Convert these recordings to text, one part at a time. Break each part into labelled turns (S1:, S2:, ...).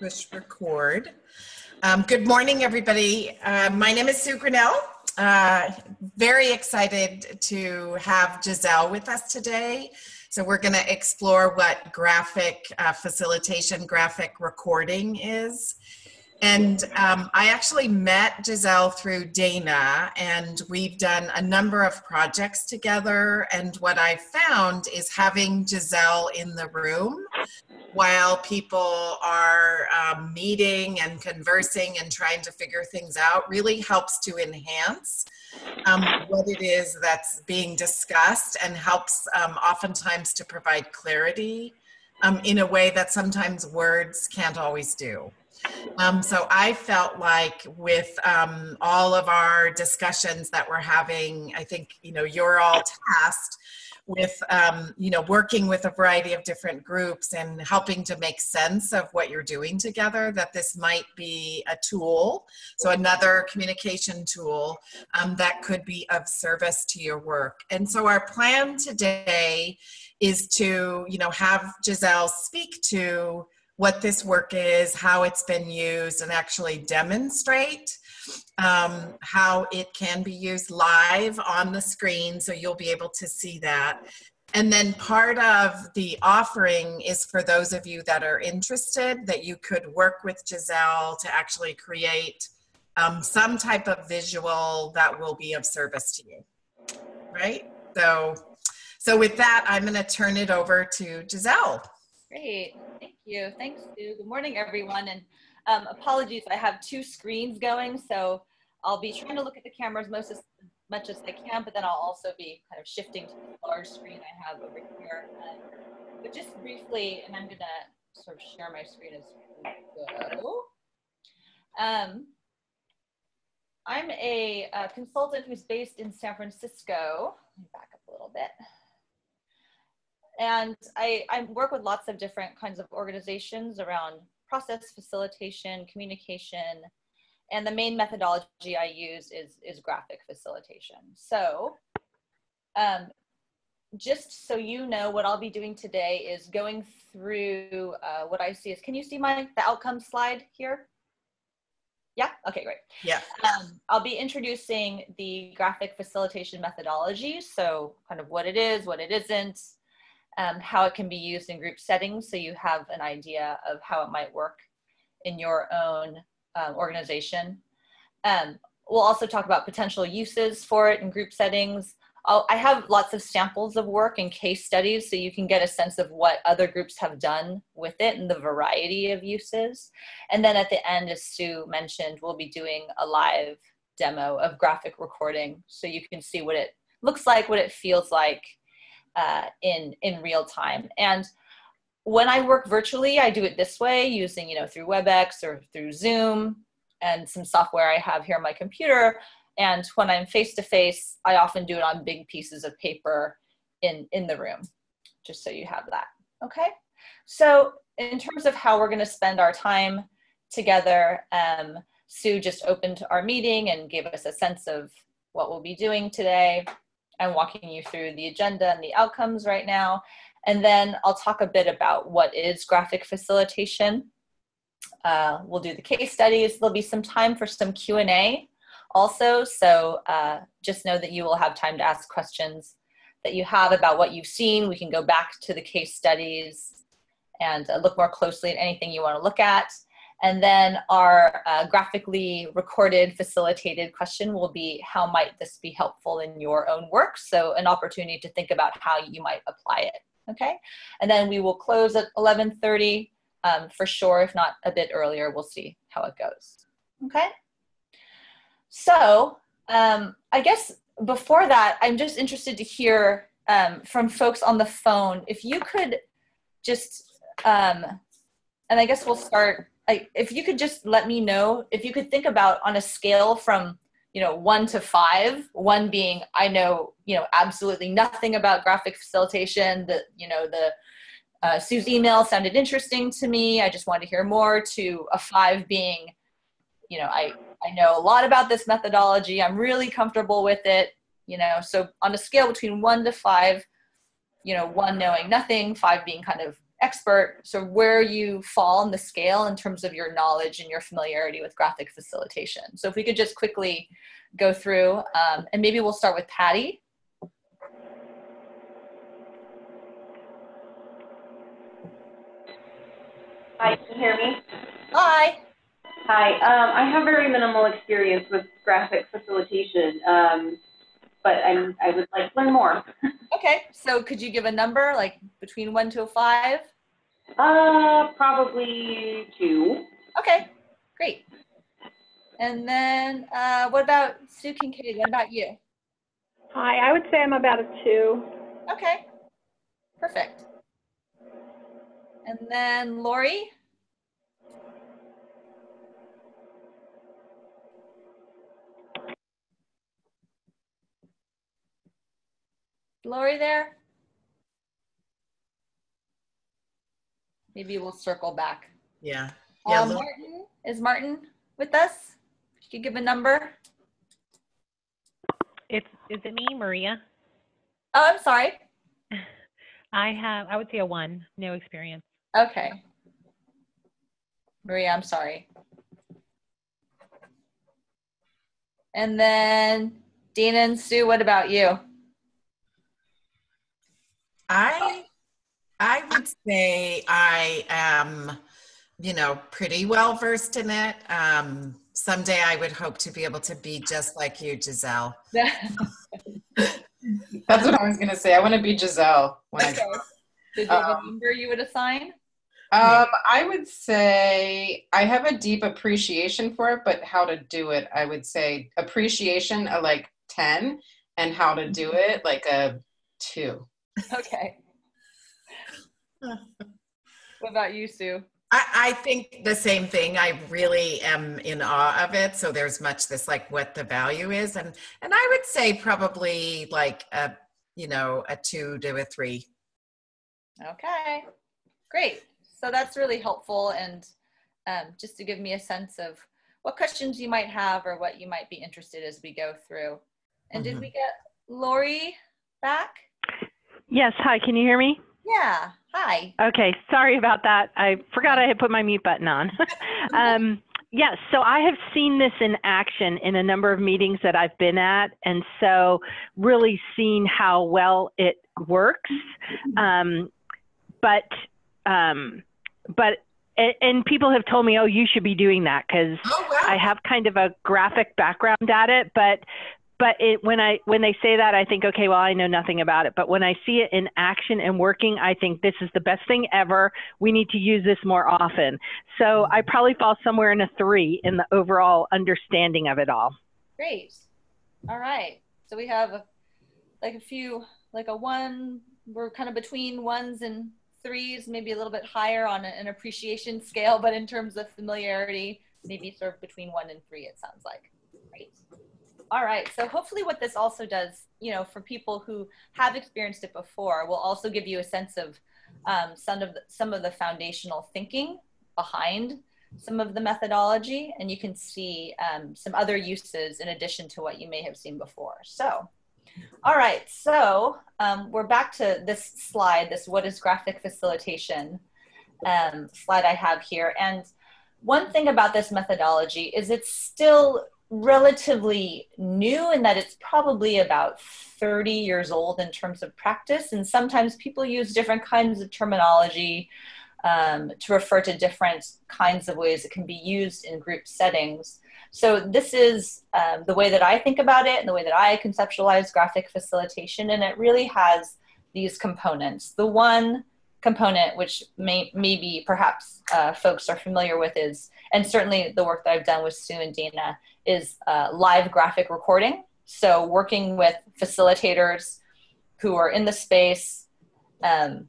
S1: push record. Um, good morning, everybody. Uh, my name is Sue Grinnell. Uh, very excited to have Giselle with us today. So we're going to explore what graphic uh, facilitation, graphic recording is. And um, I actually met Giselle through Dana, and we've done a number of projects together. And what I found is having Giselle in the room while people are um, meeting and conversing and trying to figure things out really helps to enhance um, what it is that's being discussed and helps um, oftentimes to provide clarity um, in a way that sometimes words can't always do. Um, so I felt like with um, all of our discussions that we're having, I think, you know, you're all tasked with, um, you know, working with a variety of different groups and helping to make sense of what you're doing together, that this might be a tool, so another communication tool um, that could be of service to your work. And so our plan today is to, you know, have Giselle speak to what this work is, how it's been used, and actually demonstrate um, how it can be used live on the screen so you'll be able to see that. And then part of the offering is for those of you that are interested that you could work with Giselle to actually create um, some type of visual that will be of service to you, right? So, so with that, I'm going to turn it over to Giselle.
S2: Great you. Thanks, Sue. Good morning, everyone. And um, apologies, I have two screens going, so I'll be trying to look at the cameras most as much as I can, but then I'll also be kind of shifting to the large screen I have over here. Um, but just briefly, and I'm going to sort of share my screen as we go. Um, I'm a, a consultant who's based in San Francisco. Let me back up a little bit and I, I work with lots of different kinds of organizations around process facilitation, communication, and the main methodology I use is, is graphic facilitation. So um, just so you know, what I'll be doing today is going through uh, what I see is, can you see my, the outcome slide here? Yeah, okay, great.
S1: Yeah.
S2: Um, I'll be introducing the graphic facilitation methodology. So kind of what it is, what it isn't, um, how it can be used in group settings so you have an idea of how it might work in your own um, organization. Um, we'll also talk about potential uses for it in group settings. I'll, I have lots of samples of work and case studies so you can get a sense of what other groups have done with it and the variety of uses. And then at the end, as Sue mentioned, we'll be doing a live demo of graphic recording so you can see what it looks like, what it feels like, uh, in in real time. And when I work virtually, I do it this way using you know through WebEx or through Zoom and some software I have here on my computer. And when I'm face to face, I often do it on big pieces of paper in in the room, just so you have that. Okay. So in terms of how we're going to spend our time together, um, Sue just opened our meeting and gave us a sense of what we'll be doing today. I'm walking you through the agenda and the outcomes right now. And then I'll talk a bit about what is graphic facilitation. Uh, we'll do the case studies. There'll be some time for some Q&A also. So uh, just know that you will have time to ask questions that you have about what you've seen. We can go back to the case studies and uh, look more closely at anything you want to look at. And then our uh, graphically recorded facilitated question will be, how might this be helpful in your own work? So an opportunity to think about how you might apply it, okay? And then we will close at 11.30 um, for sure, if not a bit earlier, we'll see how it goes, okay? So um, I guess before that, I'm just interested to hear um, from folks on the phone, if you could just, um, and I guess we'll start if you could just let me know if you could think about on a scale from you know one to five one being i know you know absolutely nothing about graphic facilitation the you know the uh, sue's email sounded interesting to me i just wanted to hear more to a five being you know i i know a lot about this methodology i'm really comfortable with it you know so on a scale between one to five you know one knowing nothing five being kind of expert, so where you fall on the scale in terms of your knowledge and your familiarity with graphic facilitation. So if we could just quickly go through, um, and maybe we'll start with Patty.
S3: Hi, can you hear me?
S2: Hi.
S3: Hi. Um, I have very minimal experience with graphic facilitation, um, but I'm, I would like to learn more.
S2: Okay, so could you give a number, like between one to five?
S3: Uh, probably two.
S2: Okay, great. And then uh, what about Sue Kincaid? What about you?
S4: Hi, I would say I'm about a two.
S2: Okay, perfect. And then Lori? Lori there? Maybe we'll circle back.
S1: Yeah. Yeah.
S2: Uh,
S1: Lou-
S2: Martin, is Martin with us? Could you give a number?
S5: It's, is it me, Maria?
S2: Oh, I'm sorry.
S5: I have, I would say a one, no experience.
S2: Okay. Maria, I'm sorry. And then Dana and Sue, what about you?
S1: I I would say I am, you know, pretty well versed in it. Um, someday I would hope to be able to be just like you, Giselle.
S6: That's what I was gonna say. I want to be Giselle when I
S2: Okay. Did you have a
S6: Um,
S2: number you would assign?
S6: Um, I would say I have a deep appreciation for it, but how to do it, I would say appreciation a like 10 and how to do it like a two.
S2: Okay. What about you, Sue?
S1: I, I think the same thing. I really am in awe of it. So there's much this like what the value is, and and I would say probably like a you know a two to a three.
S2: Okay, great. So that's really helpful and um, just to give me a sense of what questions you might have or what you might be interested as we go through. And did
S1: Mhm.
S2: we get Lori back?
S7: Yes, hi, can you hear me?
S2: Yeah, hi.
S7: Okay, sorry about that. I forgot I had put my mute button on. um, yes, so I have seen this in action in a number of meetings that I've been at, and so really seen how well it works. Um, but, um, but, and, and people have told me, oh, you should be doing that because
S1: Oh wow!
S7: I have kind of a graphic background at it, but but it, when I when they say that, I think, okay, well, I know nothing about it. But when I see it in action and working, I think this is the best thing ever. We need to use this more often. So I probably fall somewhere in a three in the overall understanding of it all.
S2: Great. All right. So we have like a few, like a one, we're kind of between ones and threes, maybe a little bit higher on an appreciation scale, but in terms of familiarity, maybe sort of between one and three, it sounds like. Great. All right. So hopefully what this also does, you know, for people who have experienced it before, will also give you a sense of um, some of the, some of the foundational thinking behind some of the methodology and you can see um, some other uses in addition to what you may have seen before. So, all right, so um, we're back to this slide, this what is graphic facilitation um, slide I have here. And one thing about this methodology is it's still relatively new in that it's probably about 30 years old in terms of practice. And sometimes people use different kinds of terminology um, to refer to different kinds of ways it can be used in group settings. So this is um, the way that I think about it and the way that I conceptualize graphic facilitation, and it really has these components. The one component, which may, maybe perhaps uh, folks are familiar with, is, and certainly the work that I've done with Sue and Dana, is uh, live graphic recording. So working with facilitators who are in the space. Um,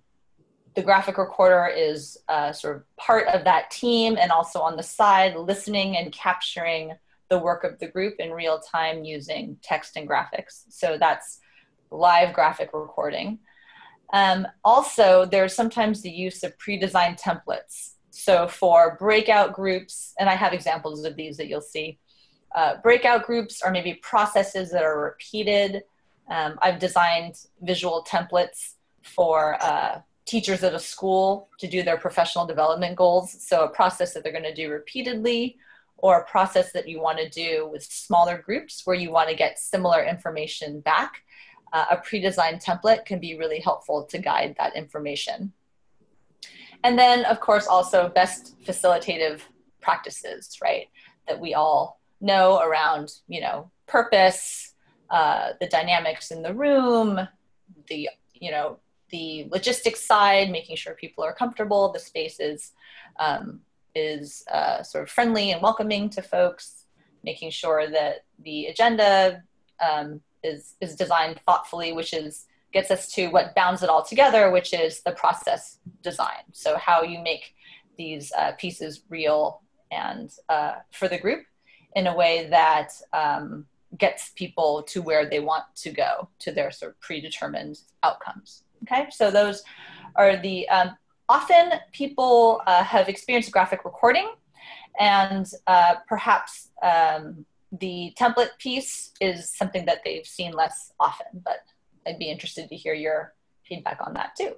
S2: the graphic recorder is uh, sort of part of that team and also on the side listening and capturing the work of the group in real time using text and graphics. So that's live graphic recording. Um, also, there's sometimes the use of pre-designed templates. So for breakout groups, and I have examples of these that you'll see, uh, breakout groups are maybe processes that are repeated. Um, I've designed visual templates for uh, teachers at a school to do their professional development goals. So a process that they're going to do repeatedly or a process that you want to do with smaller groups where you want to get similar information back. Uh, a pre-designed template can be really helpful to guide that information. And then, of course, also best facilitative practices, right? That we all know around, you know, purpose, uh, the dynamics in the room, the, you know, the logistics side, making sure people are comfortable, the space is, um, is uh, sort of friendly and welcoming to folks, making sure that the agenda um, is, is designed thoughtfully, which is gets us to what bounds it all together, which is the process design. So how you make these uh, pieces real and uh, for the group in a way that um, gets people to where they want to go to their sort of predetermined outcomes. Okay, so those are the um, often people uh, have experienced graphic recording and uh, perhaps um, the template piece is something that they've seen less often, but I'd be interested to hear your feedback on that too.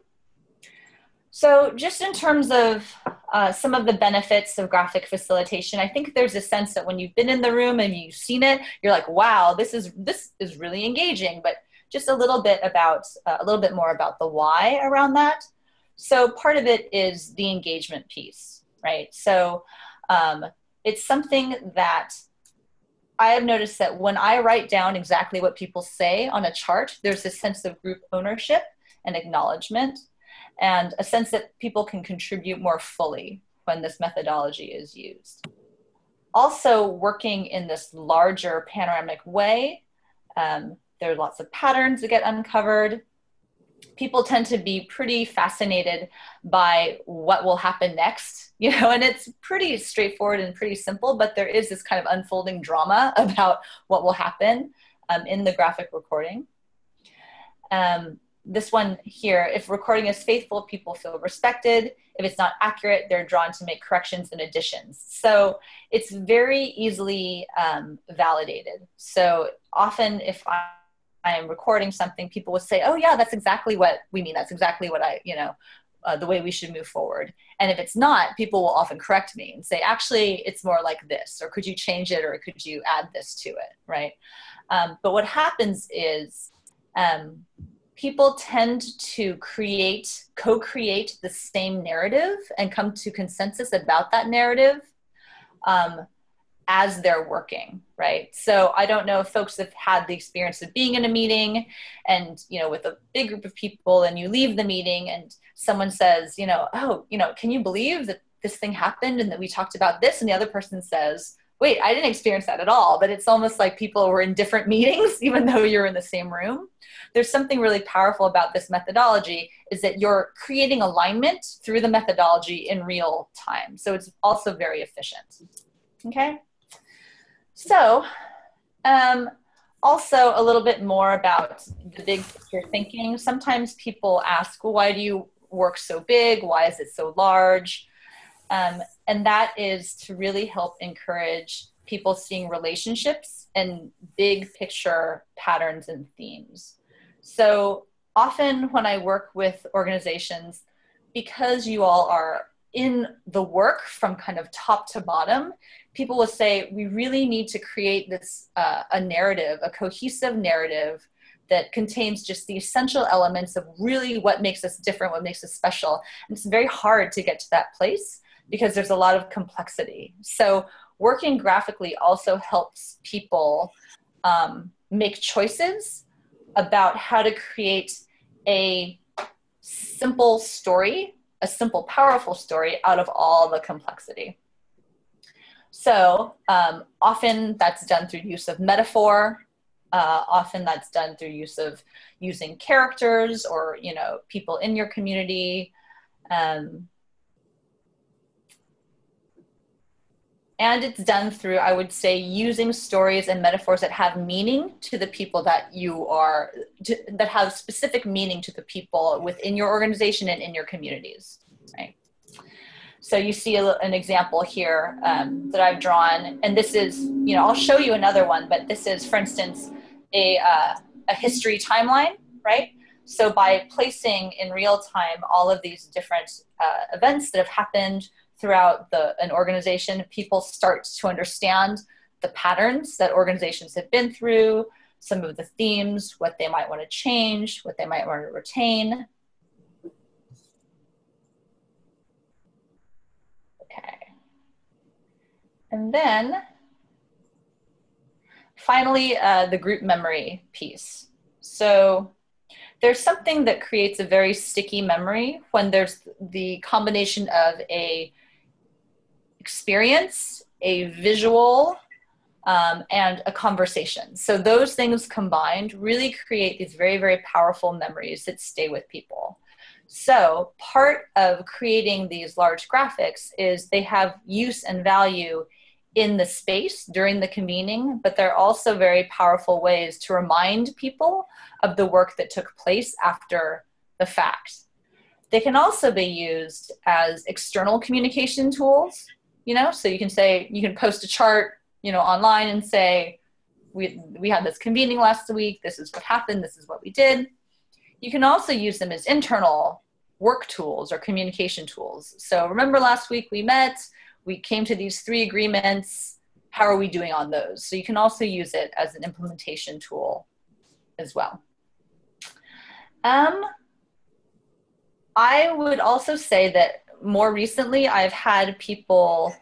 S2: So just in terms of uh, some of the benefits of graphic facilitation, I think there's a sense that when you've been in the room and you've seen it, you're like, wow, this is, this is really engaging, but just a little bit about, uh, a little bit more about the why around that. So part of it is the engagement piece, right? So um, it's something that I have noticed that when I write down exactly what people say on a chart, there's a sense of group ownership and acknowledgement, and a sense that people can contribute more fully when this methodology is used. Also, working in this larger panoramic way, um, there are lots of patterns that get uncovered people tend to be pretty fascinated by what will happen next you know and it's pretty straightforward and pretty simple but there is this kind of unfolding drama about what will happen um, in the graphic recording. Um, this one here if recording is faithful people feel respected. If it's not accurate they're drawn to make corrections and additions. So it's very easily um, validated. So often if i I am recording something, people would say, "Oh yeah, that's exactly what we mean. That's exactly what I, you know, uh, the way we should move forward." And if it's not, people will often correct me and say, "Actually, it's more like this," or "Could you change it?" or "Could you add this to it?" Right? Um, but what happens is um, people tend to create, co-create the same narrative and come to consensus about that narrative. Um, as they're working right? So i don't know if folks have had the experience of being in a meeting and you know with a big group of people and you leave the meeting and someone says you know oh you know can you believe that this thing happened and that we talked about this? And the other person says wait i didn't experience that at all. But it's almost like people were in different meetings even though you're in the same room. There's something really powerful about this methodology is that you're creating alignment through the methodology in real time. So it's also very efficient. Okay so, um, also a little bit more about the big picture thinking. Sometimes people ask, well, why do you work so big? Why is it so large? Um, and that is to really help encourage people seeing relationships and big picture patterns and themes. So often when I work with organizations, because you all are in the work from kind of top to bottom, people will say we really need to create this uh, a narrative a cohesive narrative that contains just the essential elements of really what makes us different what makes us special. And it's very hard to get to that place because there's a lot of complexity. So working graphically also helps people um, make choices about how to create a simple story a simple powerful story out of all the complexity so um, often that's done through use of metaphor. Uh, often that's done through use of using characters or you know people in your community. Um, and it's done through i would say using stories and metaphors that have meaning to the people that you are to, that have specific meaning to the people within your organization and in your communities right so you see a, an example here um, that I've drawn, and this is, you know, I'll show you another one, but this is, for instance, a, uh, a history timeline, right? So by placing in real time all of these different uh, events that have happened throughout the, an organization, people start to understand the patterns that organizations have been through, some of the themes, what they might want to change, what they might want to retain. Okay. And then finally, uh, the group memory piece. So there's something that creates a very sticky memory when there's the combination of a experience, a visual, um, and a conversation. So those things combined really create these very, very powerful memories that stay with people. So part of creating these large graphics is they have use and value in the space during the convening, but they're also very powerful ways to remind people of the work that took place after the fact. They can also be used as external communication tools, you know, so you can say, you can post a chart, you know, online and say, we, we had this convening last week, this is what happened, this is what we did. You can also use them as internal work tools or communication tools. So remember last week we met, we came to these three agreements. How are we doing on those? So you can also use it as an implementation tool as well. Um, I would also say that more recently I've had people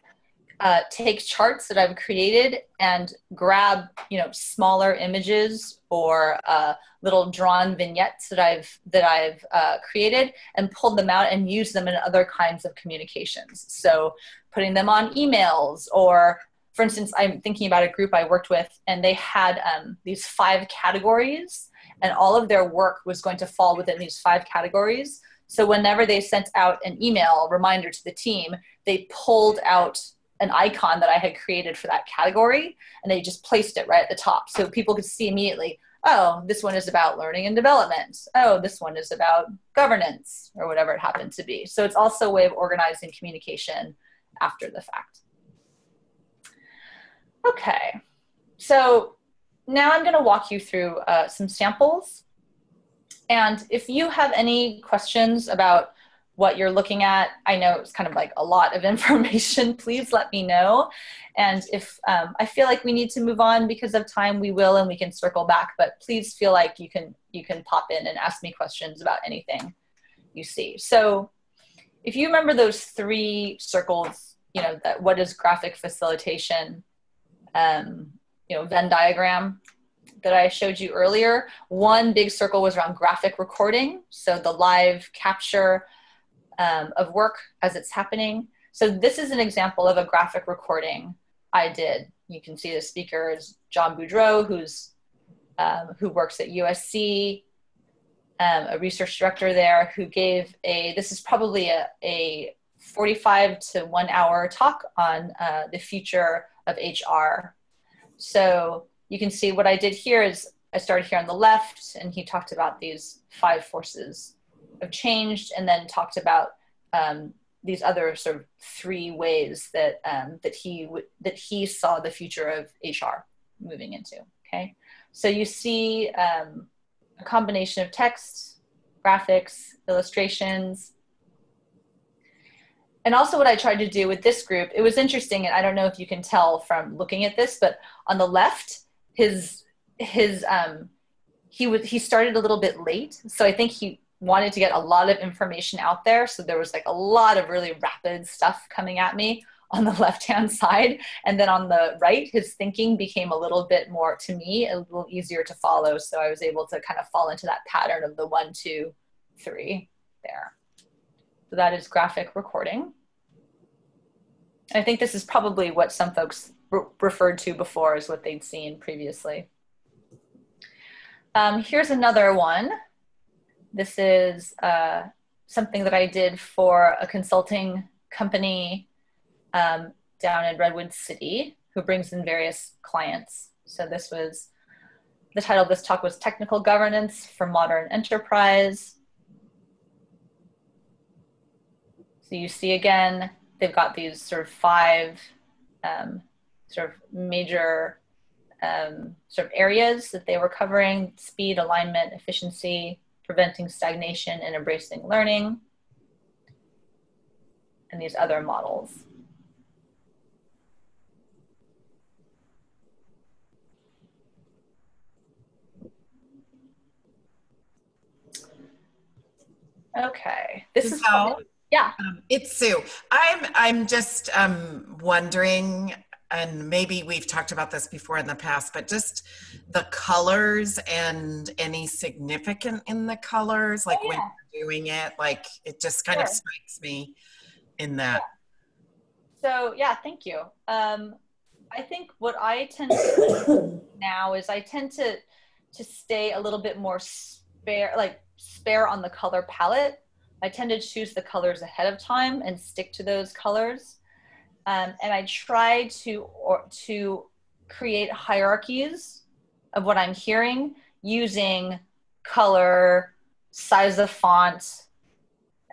S2: uh, take charts that I've created and grab, you know, smaller images or uh, little drawn vignettes that I've that I've uh, created and pulled them out and use them in other kinds of communications. So putting them on emails or for instance, I'm thinking about a group I worked with, and they had um, these five categories, and all of their work was going to fall within these five categories. So, whenever they sent out an email reminder to the team, they pulled out an icon that I had created for that category, and they just placed it right at the top, so people could see immediately. Oh, this one is about learning and development. Oh, this one is about governance, or whatever it happened to be. So, it's also a way of organizing communication after the fact. Okay, so now I'm going to walk you through uh, some samples. And if you have any questions about what you're looking at, I know it's kind of like a lot of information, please let me know. And if um, I feel like we need to move on because of time, we will and we can circle back, but please feel like you can, you can pop in and ask me questions about anything you see. So if you remember those three circles you know that what is graphic facilitation um, you know venn diagram that i showed you earlier one big circle was around graphic recording so the live capture um, of work as it's happening so this is an example of a graphic recording i did you can see the speaker is john boudreau who's um, who works at usc um, a research director there who gave a this is probably a, a 45 to one hour talk on uh, the future of HR. So you can see what I did here is I started here on the left, and he talked about these five forces of change, and then talked about um, these other sort of three ways that um, that he that he saw the future of HR moving into. Okay, so you see um, a combination of text, graphics, illustrations, and also what I tried to do with this group, it was interesting, and I don't know if you can tell from looking at this, but on the left, his his um, he was he started a little bit late, so I think he wanted to get a lot of information out there. So there was like a lot of really rapid stuff coming at me on the left hand side, and then on the right, his thinking became a little bit more to me a little easier to follow. So I was able to kind of fall into that pattern of the one, two, three there. So that is graphic recording. I think this is probably what some folks re referred to before as what they'd seen previously. Um, here's another one. This is uh, something that I did for a consulting company um, down in Redwood City who brings in various clients. So this was, the title of this talk was Technical Governance for Modern Enterprise. So you see again, they've got these sort of five um, sort of major um, sort of areas that they were covering: speed, alignment, efficiency, preventing stagnation and embracing learning, and these other models. Okay, this is
S1: Giselle?
S2: yeah.
S1: Um, it's Sue. I'm I'm just um, wondering, and maybe we've talked about this before in the past, but just the colors and any significant in the colors, like
S2: Oh,
S1: when you're doing it, like it just kind of strikes me in that.
S2: So yeah, thank you. Um, I think what I tend to do now is I tend to to stay a little bit more spare, like spare on the color palette. I tend to choose the colors ahead of time and stick to those colors. Um, and I try to or to create hierarchies of what I'm hearing using color, size of font,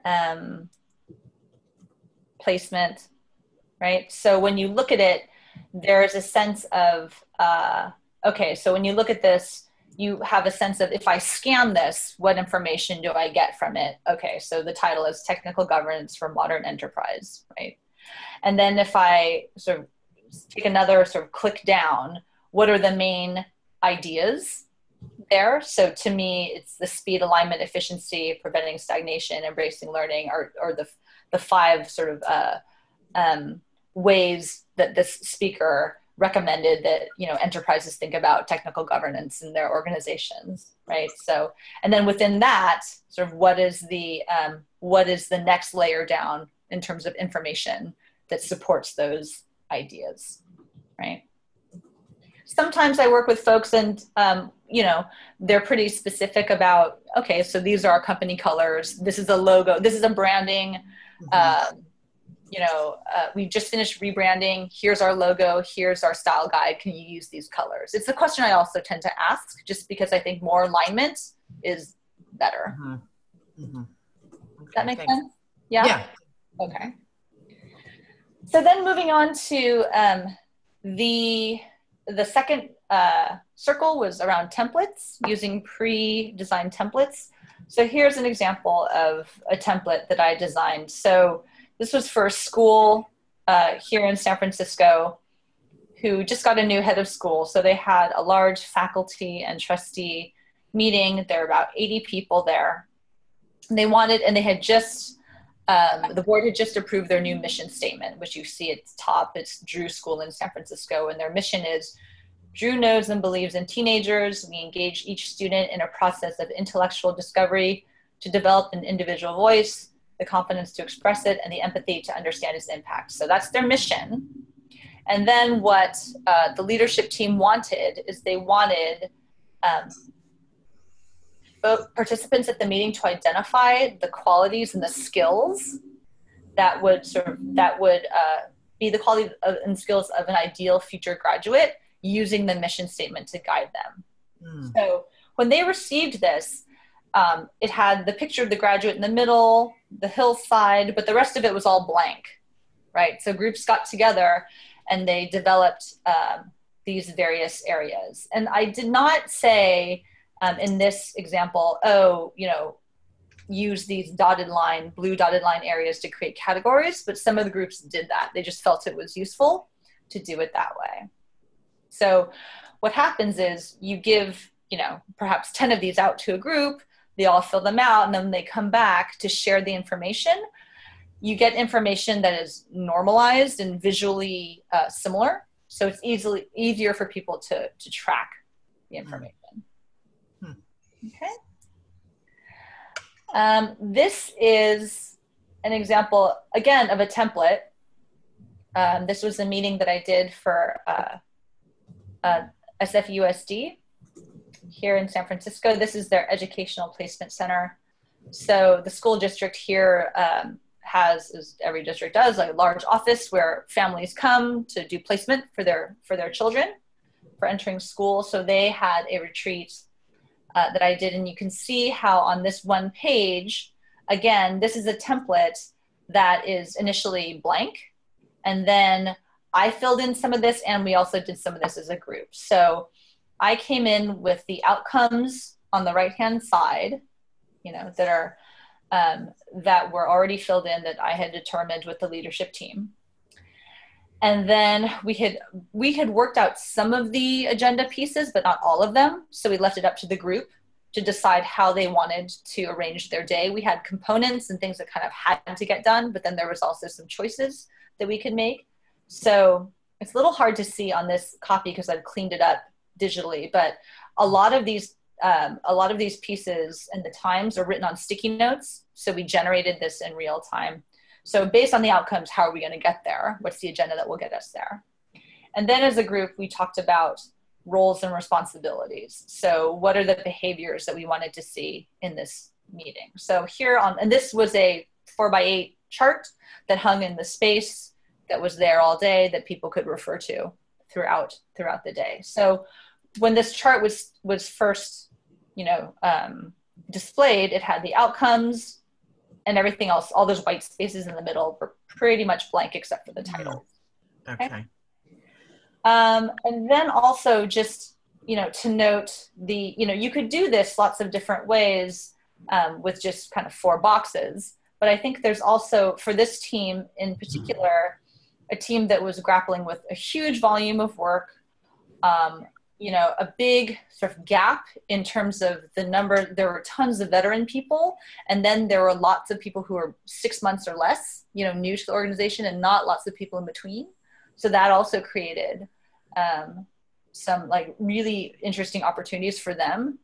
S2: um, placement, right? So when you look at it, there's a sense of, uh, okay, so when you look at this, you have a sense of if I scan this, what information do I get from it? Okay, so the title is Technical Governance for Modern Enterprise, right? And then if I sort of take another sort of click down, what are the main ideas there? So to me, it's the speed, alignment, efficiency, preventing stagnation, embracing learning, or, or the, the five sort of uh, um, ways that this speaker recommended that you know enterprises think about technical governance in their organizations right so and then within that sort of what is the um, what is the next layer down in terms of information that supports those ideas right sometimes i work with folks and um, you know they're pretty specific about okay so these are our company colors this is a logo this is a branding
S1: Mhm.
S2: um, you know, uh, we just finished rebranding. Here's our logo. Here's our style guide. Can you use these colors? It's a question I also tend to ask just because I think more alignment is better.
S1: Mhm. Mhm.
S2: Does
S1: Okay,
S2: that make
S1: thanks.
S2: sense? Yeah?
S1: Yeah.
S2: Okay. So then moving on to um, the the second uh, circle was around templates using pre-designed templates. So here's an example of a template that I designed. So this was for a school uh, here in San Francisco who just got a new head of school. So they had a large faculty and trustee meeting. There were about 80 people there. And they wanted, and they had just um, the board had just approved their new mission statement, which you see at the top. It's Drew School in San Francisco, and their mission is Drew knows and believes in teenagers. We engage each student in a process of intellectual discovery to develop an individual voice, the confidence to express it, and the empathy to understand its impact. So that's their mission. And then what uh, the leadership team wanted is they wanted um, participants at the meeting to identify the qualities and the skills that would sort of that would uh, be the quality of, and skills of an ideal future graduate using the mission statement to guide them.
S1: Mm.
S2: So when they received this, um, it had the picture of the graduate in the middle, the hillside, but the rest of it was all blank, right? So groups got together and they developed um, these various areas. And I did not say um, in this example, oh, you know, use these dotted line, blue dotted line areas to create categories, but some of the groups did that. They just felt it was useful to do it that way. So what happens is you give, you know, perhaps 10 of these out to a group, they all fill them out, and then they come back to share the information. You get information that is normalized and visually uh, similar. So it's easily easier for people to, to track the information.
S1: Hmm.
S2: Okay. Um, this is an example, again, of a template. Um, this was a meeting that I did for uh, uh, SFUSD here in San Francisco. This is their educational placement center. So the school district here um, has, as every district does, a large office where families come to do placement for their for their children for entering school. So they had a retreat uh, that I did, and you can see how on this one page, again, this is a template that is initially blank, and then I filled in some of this, and we also did some of this as a group. So I came in with the outcomes on the right hand side, you know, that are um, that were already filled in that I had determined with the leadership team. And then we had we had worked out some of the agenda pieces, but not all of them. So we left it up to the group to decide how they wanted to arrange their day. We had components and things that kind of had to get done, but then there was also some choices that we could make. So it's a little hard to see on this copy because I've cleaned it up digitally, but a lot of these um, a lot of these pieces and the times are written on sticky notes. So we generated this in real time. So based on the outcomes, how are we going to get there? What's the agenda that will get us there? And then as a group, we talked about roles and responsibilities. So what are the behaviors that we wanted to see in this meeting? So here on, and this was a four by eight chart that hung in the space that was there all day that people could refer to throughout throughout the day. So when this chart was was first, you know, um, displayed, it had the outcomes and everything else. All those white spaces in the middle were pretty much blank except for the title.
S1: Okay.
S2: Okay. Um, and then also just you know to note the you know you could do this lots of different ways um, with just kind of four boxes. But I think there's also for this team in particular a team that was grappling with a huge volume of work. Um, you know, a big sort of gap in terms of the number. There were tons of veteran people, and then there were lots of people who were six months or less, you know, new to the organization, and not lots of people in between. So that also created um, some like really interesting opportunities for them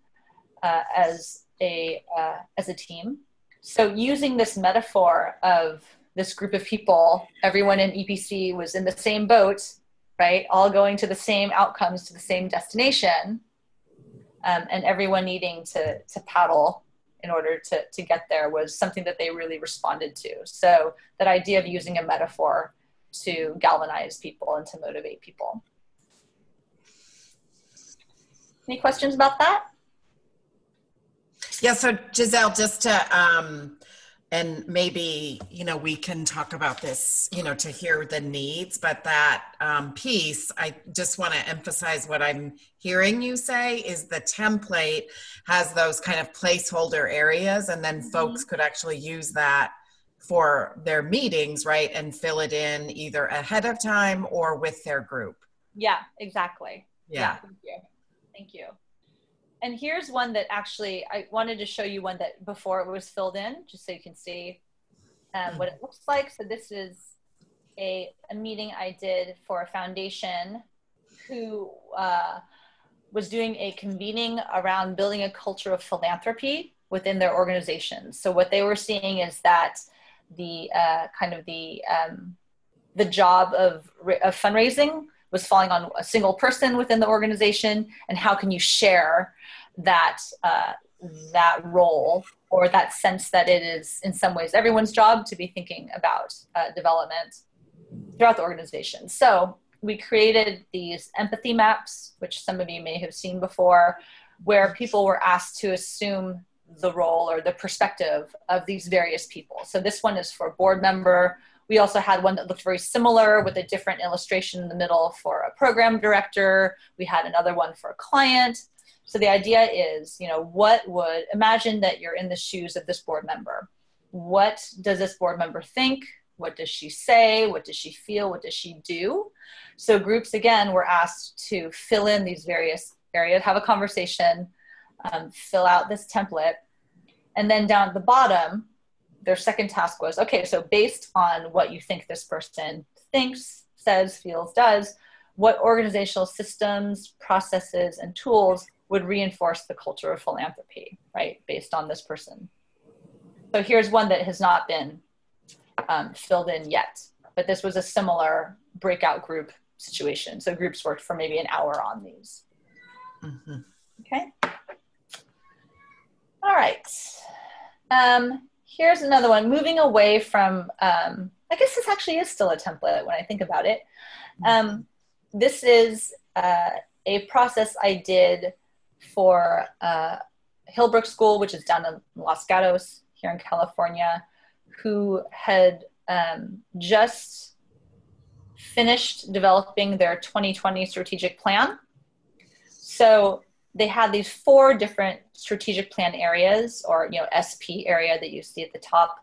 S2: uh, as a uh, as a team. So using this metaphor of this group of people, everyone in EPC was in the same boat, right? All going to the same outcomes to the same destination, um, and everyone needing to to paddle in order to to get there was something that they really responded to. So that idea of using a metaphor to galvanize people and to motivate people. Any questions about that?
S1: Yeah, so Giselle, just to, um, and maybe, you know, we can talk about this, you know, to hear the needs, but that um, piece, I just want to emphasize what I'm hearing you say is the template has those kind of placeholder areas, and then folks could actually use that for their meetings, right? And fill it in either ahead of time or with their group.
S2: Yeah, exactly.
S1: Yeah.
S2: Thank you. Thank you. And here's one that actually I wanted to show you one that before it was filled in, just so you can see um, what it looks like. So this is a, a meeting I did for a foundation who uh, was doing a convening around building a culture of philanthropy within their organization. So what they were seeing is that the uh, kind of the um, the job of, of fundraising was falling on a single person within the organization and how can you share that uh, that role or that sense that it is in some ways everyone's job to be thinking about uh, development throughout the organization? So we created these empathy maps which some of you may have seen before where people were asked to assume the role or the perspective of these various people. So this one is for a board member we also had one that looked very similar with a different illustration in the middle for a program director. We had another one for a client. So the idea is, you know, what would imagine that you're in the shoes of this board member. What does this board member think? What does she say? What does she feel? What does she do? So groups again were asked to fill in these various areas, have a conversation, um, fill out this template, and then down at the bottom, their second task was okay so based on what you think this person thinks says feels does what organizational systems processes and tools would reinforce the culture of philanthropy right based on this person? So here's one that has not been um, filled in yet but this was a similar breakout group situation. So groups worked for maybe an hour on these.
S1: Mhm.
S2: okay. All right. Um, here's another one moving away from um, i guess this actually is still a template when i think about it. Um, this is uh, a process i did for uh, hillbrook school which is down in los gatos here in california who had um, just finished developing their 2020 strategic plan. So they had these four different strategic plan areas or you know sp area that you see at the top.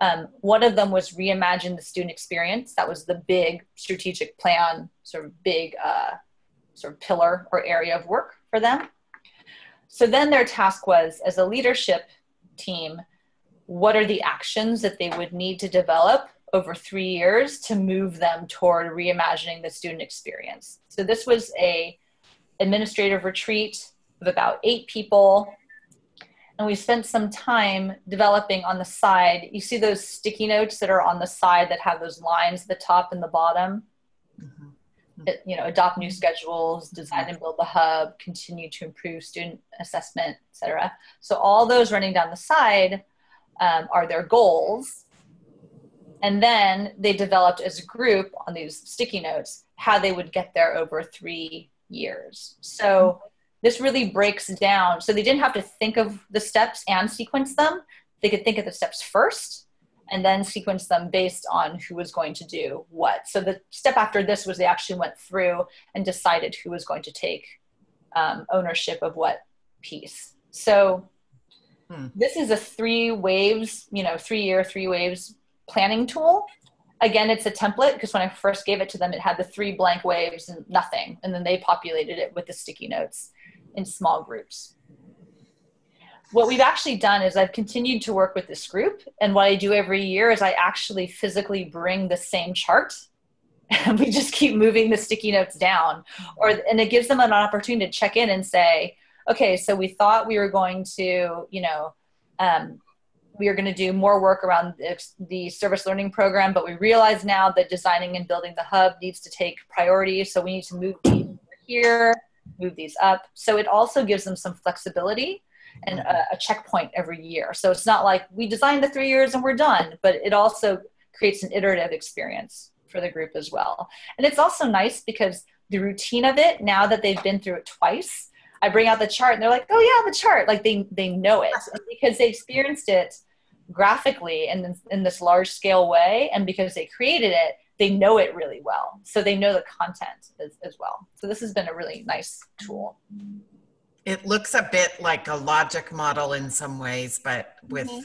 S2: Um, one of them was reimagine the student experience. That was the big strategic plan sort of big uh, sort of pillar or area of work for them. So then their task was as a leadership team what are the actions that they would need to develop over three years to move them toward reimagining the student experience? So this was a administrative retreat of about eight people. And we spent some time developing on the side. You see those sticky notes that are on the side that have those lines at the top and the bottom? Mm-hmm. It, you know, adopt new schedules, design and build the hub, continue to improve student assessment, etc. So all those running down the side um, are their goals. And then they developed as a group on these sticky notes how they would get there over three years. So this really breaks down. So they didn't have to think of the steps and sequence them. They could think of the steps first and then sequence them based on who was going to do what. So the step after this was they actually went through and decided who was going to take um, ownership of what piece. So hmm. this is a three waves, you know, three year, three waves planning tool again, it's a template because when I first gave it to them, it had the three blank waves and nothing. And then they populated it with the sticky notes in small groups. What we've actually done is I've continued to work with this group. And what I do every year is I actually physically bring the same chart and we just keep moving the sticky notes down or and it gives them an opportunity to check in and say okay so we thought we were going to you know um, we are going to do more work around the service learning program, but we realize now that designing and building the hub needs to take priority. So we need to move these here, move these up. So it also gives them some flexibility and a, a checkpoint every year. So it's not like we designed the three years and we're done, but it also creates an iterative experience for the group as well. And it's also nice because the routine of it, now that they've been through it twice, I bring out the chart and they're like, oh yeah, the chart. Like they they know it because they experienced it graphically in this, in this large scale way, and because they created it, they know it really well. So they know the content as, as well. So this has been a really nice tool.
S1: It looks a bit like a logic model in some ways, but with mm-hmm.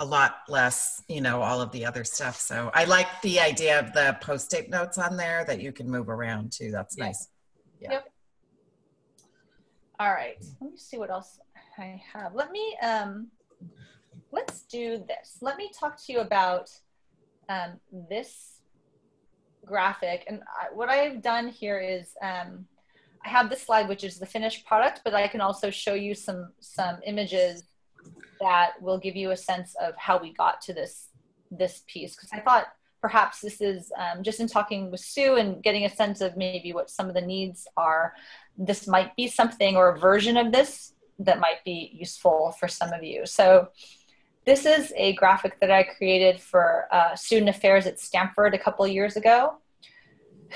S1: a lot less, you know, all of the other stuff. So I like the idea of the post-it notes on there that you can move around too. That's yeah. nice. Yeah. Yep.
S2: All right, let me see what else I have. Let me, um, let's do this. Let me talk to you about um, this graphic. And I, what I've done here is um, I have this slide, which is the finished product, but I can also show you some, some images that will give you a sense of how we got to this, this piece. Because I thought perhaps this is um, just in talking with Sue and getting a sense of maybe what some of the needs are this might be something or a version of this that might be useful for some of you. So this is a graphic that I created for uh, student affairs at Stanford a couple years ago,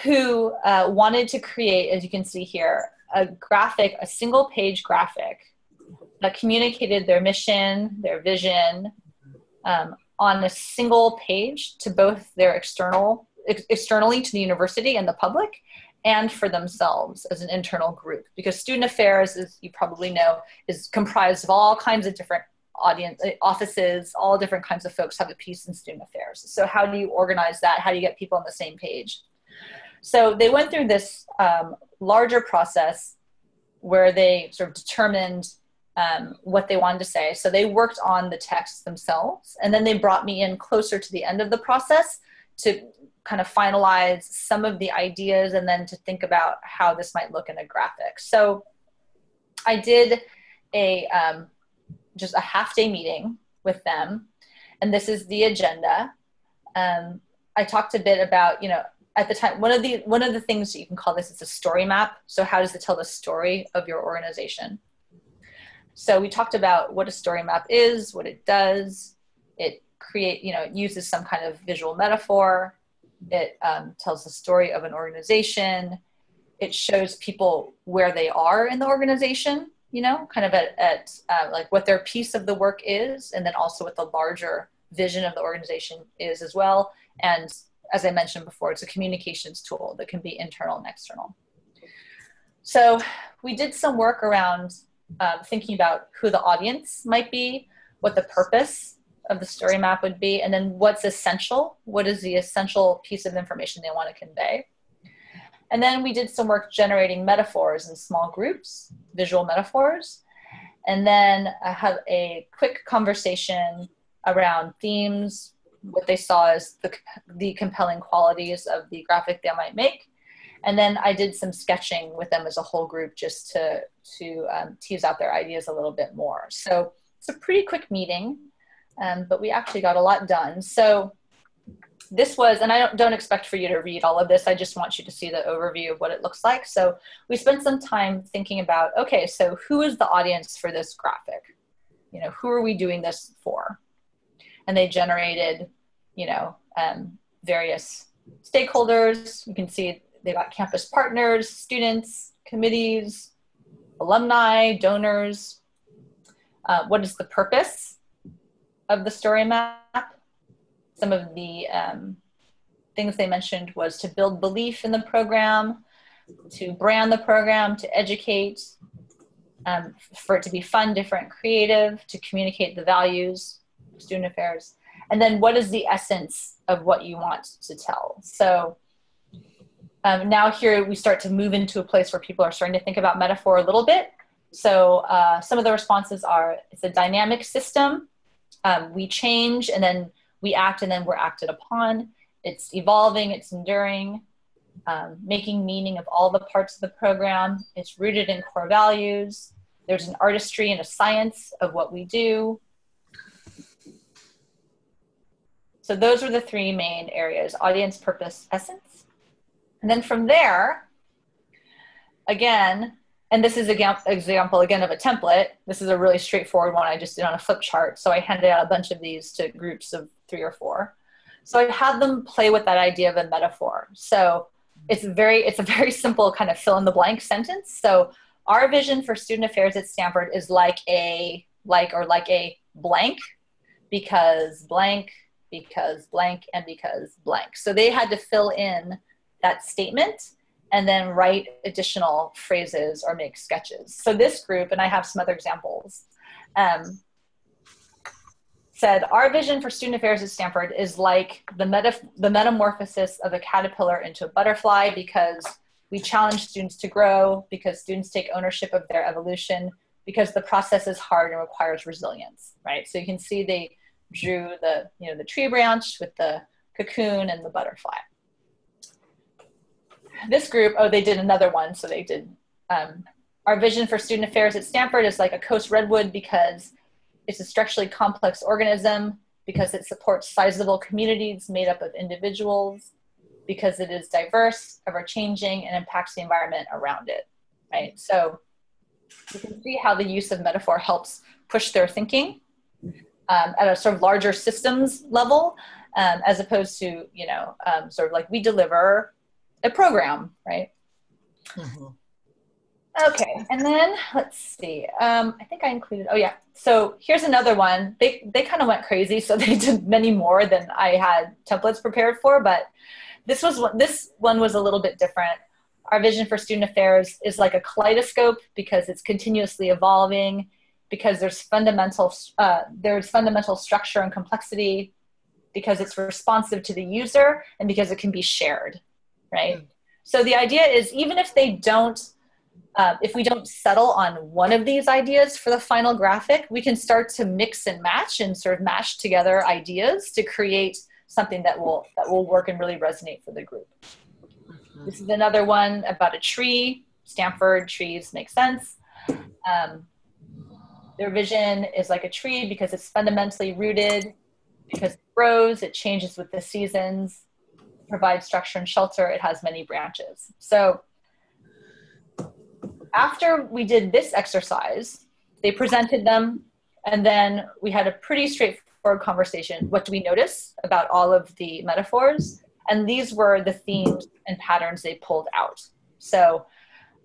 S2: who uh, wanted to create, as you can see here, a graphic, a single page graphic that communicated their mission, their vision um, on a single page to both their external, ex- externally to the university and the public, and for themselves as an internal group. Because student affairs as you probably know is comprised of all kinds of different audience uh, offices all different kinds of folks have a piece in student affairs. So how do you organize that? How do you get people on the same page? So they went through this um, larger process where they sort of determined um, what they wanted to say. So they worked on the text themselves and then they brought me in closer to the end of the process to kind of finalize some of the ideas and then to think about how this might look in a graphic. So I did a um, just a half day meeting with them, and this is the agenda. Um, I talked a bit about you know at the time one of the one of the things you can call this is a story map. So how does it tell the story of your organization? So we talked about what a story map is, what it does. It create you know it uses some kind of visual metaphor it um, tells the story of an organization. It shows people where they are in the organization, you know, kind of at, at uh, like what their piece of the work is, and then also what the larger vision of the organization is as well. And as I mentioned before, it's a communications tool that can be internal and external. So we did some work around um, thinking about who the audience might be, what the purpose of the story map would be, and then what's essential. What is the essential piece of information they want to convey? And then we did some work generating metaphors in small groups, visual metaphors. And then I had a quick conversation around themes, what they saw as the, the compelling qualities of the graphic they might make. And then I did some sketching with them as a whole group just to, to um, tease out their ideas a little bit more. So it's a pretty quick meeting, um, but we actually got a lot done. So this was, and I don't, don't expect for you to read all of this, I just want you to see the overview of what it looks like. So we spent some time thinking about, okay, so who is the audience for this graphic? You know, who are we doing this for? And they generated, you know, um, various stakeholders. You can see they got campus partners, students, committees, alumni, donors. Uh, what is the purpose of the story map? Some of the um, things they mentioned was to build belief in the program, to brand the program, to educate, um, for it to be fun, different, creative, to communicate the values student affairs. And then what is the essence of what you want to tell? So um, now here we start to move into a place where people are starting to think about metaphor a little bit. So uh, some of the responses are, it's a dynamic system. Um, we change and then we act and then we're acted upon. It's evolving, it's enduring, um, making meaning of all the parts of the program. It's rooted in core values. There's an artistry and a science of what we do. So those are the three main areas, audience, purpose, essence. And then from there, again, and this is an example again of a template. This is a really straightforward one I just did on a flip chart. So I handed out a bunch of these to groups of three or four. So I had them play with that idea of a metaphor. So it's very, it's a very simple kind of fill in the blank sentence. So our vision for student affairs at Stanford is like a, like, or like a blank because blank, because blank, and because blank. So they had to fill in that statement and then write additional phrases or make sketches. So this group, and I have some other examples, um, said, our vision for student affairs at Stanford is like the, meta- the metamorphosis of a caterpillar into a butterfly because we challenge students to grow, because students take ownership of their evolution, because the process is hard and requires resilience, right? So you can see they drew the, you know, the tree branch with the cocoon and the butterfly this group, oh, they did another one. So they did um, our vision for student affairs at Stanford is like a coast redwood because it's a structurally complex organism, because it supports sizable communities made up of individuals, because it is diverse, ever changing, and impacts the environment around it. Right. So you can see how the use of metaphor helps push their thinking um, at a sort of larger systems level, um, as opposed to you know um, sort of like we deliver a program, right? Mm-hmm. Okay, and then let's see. Um, I think I included. Oh yeah. So here's another one. They they kind of went crazy, so they did many more than I had templates prepared for. But this was this one was a little bit different. Our vision for student affairs is like a kaleidoscope because it's continuously evolving, because there's fundamental uh, there's fundamental structure and complexity, because it's responsive to the user, and because it can be shared right? Mm. So the idea is even if they don't, uh, if we don't settle on one of these ideas for the final graphic, we can start to mix and match and sort of mash together ideas to create something that will that will work and really resonate for the group. Mm-hmm. This is another one about a tree. Stanford trees make sense. Um, their vision is like a tree because it's fundamentally rooted, because it grows, it changes with the seasons, provides structure and shelter, it has many branches. So after we did this exercise, they presented them, and then we had a pretty straightforward conversation. What do we notice about all of the metaphors? And these were the themes and patterns they pulled out. So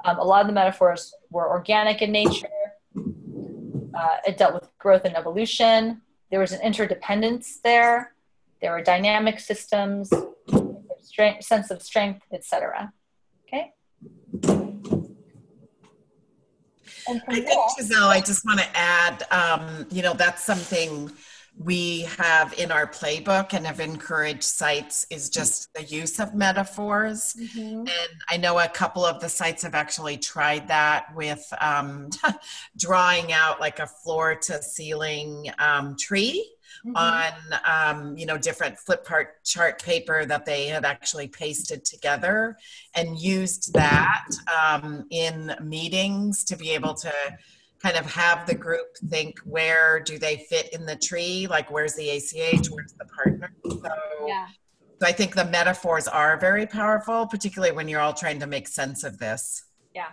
S2: um, a lot of the metaphors were organic in nature. Uh, it dealt with growth and evolution. There was an interdependence there. There were dynamic systems strength, sense of strength, etc. Okay.
S1: I think, Giselle, I just want to add, um, you know, that's something we have in our playbook and have encouraged sites is just the use of metaphors.
S2: Mhm.
S1: And I know a couple of the sites have actually tried that with um, drawing out like a floor to ceiling um, tree
S2: Mhm.
S1: on um, you know different flip part chart paper that they had actually pasted together and used that um, in meetings to be able to kind of have the group think where do they fit in the tree like where's the ach where's the partner so,
S2: yeah.
S1: so i think the metaphors are very powerful particularly when you're all trying to make sense of this Yeah.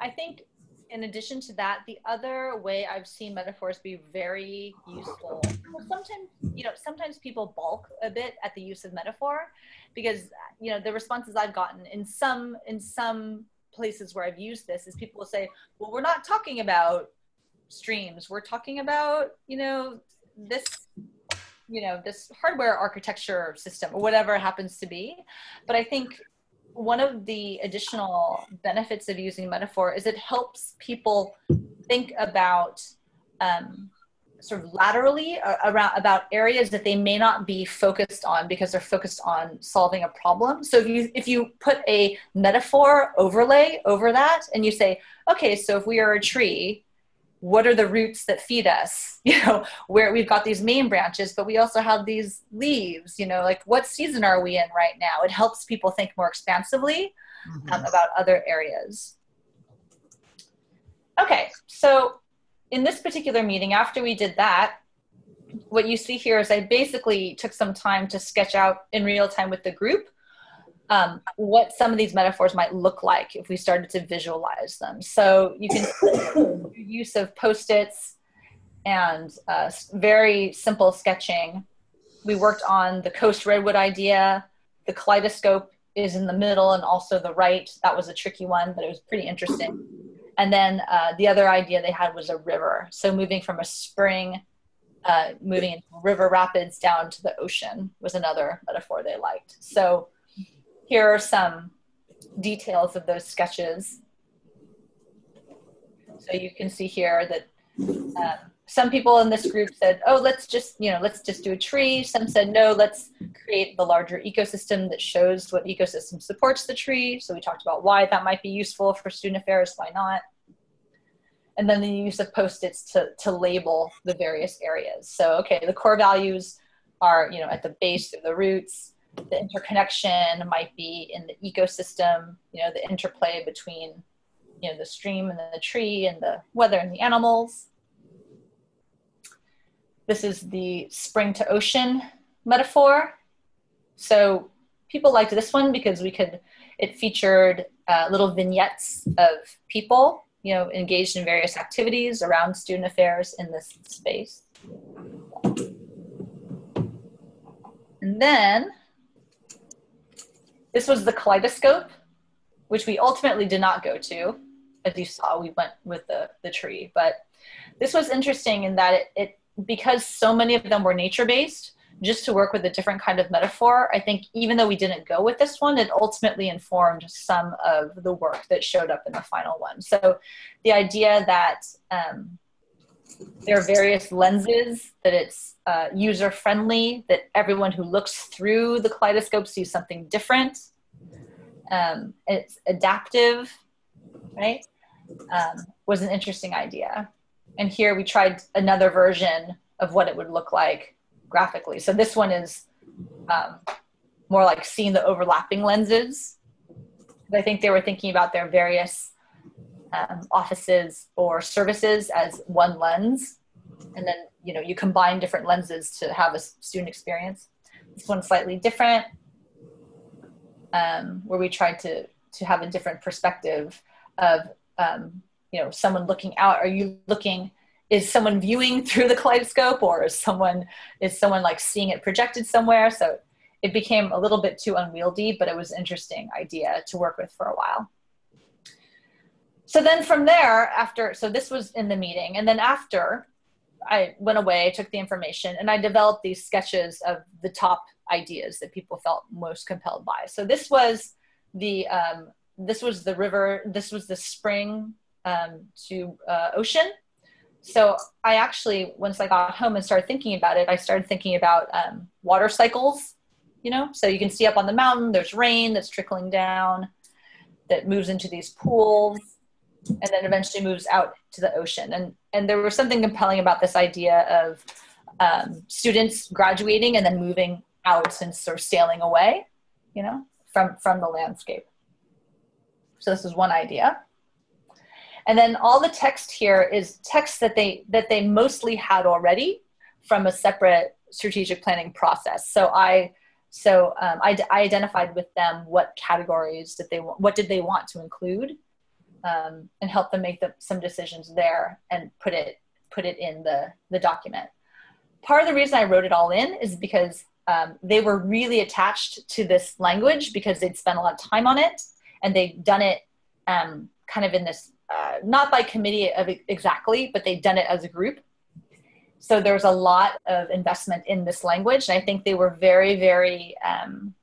S2: I think in addition to that, the other way I've seen metaphors be very useful. Sometimes, you know, sometimes people balk a bit at the use of metaphor because, you know, the responses I've gotten in some in some places where I've used this is people will say, "Well, we're not talking about streams. We're talking about, you know, this you know, this hardware architecture system or whatever it happens to be." But I think one of the additional benefits of using metaphor is it helps people think about um, sort of laterally uh, around about areas that they may not be focused on because they're focused on solving a problem. So if you if you put a metaphor overlay over that and you say, okay, so if we are a tree, what are the roots that feed us? You know, where we've got these main branches, but we also have these leaves. You know, like what season are we in right now? It helps people think more expansively
S1: Mhm.
S2: um, about other areas. Okay, so in this particular meeting, after we did that, what you see here is I basically took some time to sketch out in real time with the group um, what some of these metaphors might look like if we started to visualize them. So you can use of post-its and uh, very simple sketching. We worked on the coast redwood idea. The kaleidoscope is in the middle and also the right. That was a tricky one, but it was pretty interesting. And then uh, the other idea they had was a river. So moving from a spring, uh, moving into river rapids down to the ocean was another metaphor they liked. So here are some details of those sketches. So you can see here that um, some people in this group said, oh, let's just, you know, let's just do a tree. Some said, no, let's create the larger ecosystem that shows what ecosystem supports the tree. So we talked about why that might be useful for student affairs, why not. And then the use of post-its to, to label the various areas. So, okay, the core values are, you know, at the base of the roots. The interconnection might be in the ecosystem, you know, the interplay between, you know, the stream and the tree and the weather and the animals. This is the spring to ocean metaphor. So people liked this one because we could, it featured uh, little vignettes of people, you know, engaged in various activities around student affairs in this space. And then this was the kaleidoscope, which we ultimately did not go to. As you saw, we went with the, the tree. But this was interesting in that it, it because so many of them were nature based, just to work with a different kind of metaphor, I think even though we didn't go with this one, it ultimately informed some of the work that showed up in the final one. So the idea that um, there are various lenses, that it's uh, user friendly, that everyone who looks through the kaleidoscope sees something different, um, it's adaptive, right? Um, was an interesting idea. And here we tried another version of what it would look like graphically. So this one is um, more like seeing the overlapping lenses. I think they were thinking about their various um, offices or services as one lens, and then you know you combine different lenses to have a student experience. This one's slightly different, um, where we tried to to have a different perspective of um, you know someone looking out. Are you looking? Is someone viewing through the kaleidoscope, or is someone is someone like seeing it projected somewhere? So it became a little bit too unwieldy, but it was an interesting idea to work with for a while so then from there after so this was in the meeting and then after i went away took the information and i developed these sketches of the top ideas that people felt most compelled by so this was the um, this was the river this was the spring um, to uh, ocean. So I actually, once I got home and started thinking about it, I started thinking about um, water cycles. You know, so you can see up on the mountain, there's rain that's trickling down, that moves into these pools, and then eventually moves out to the ocean. And and there was something compelling about this idea of um, students graduating and then moving out and sort of sailing away, you know, from from the landscape. So this is one idea. And then all the text here is text that they that they mostly had already from a separate strategic planning process. So I so um, I, I, identified with them what categories that they what did they want to include, um, and help them make the, some decisions there and put it put it in the the document. Part of the reason I wrote it all in is because um, they were really attached to this language because they'd spent a lot of time on it and they'd done it um, kind of in this uh, not by committee of exactly, but they'd done it as a group. So there was a lot of investment in this language, and I think they were very, very um,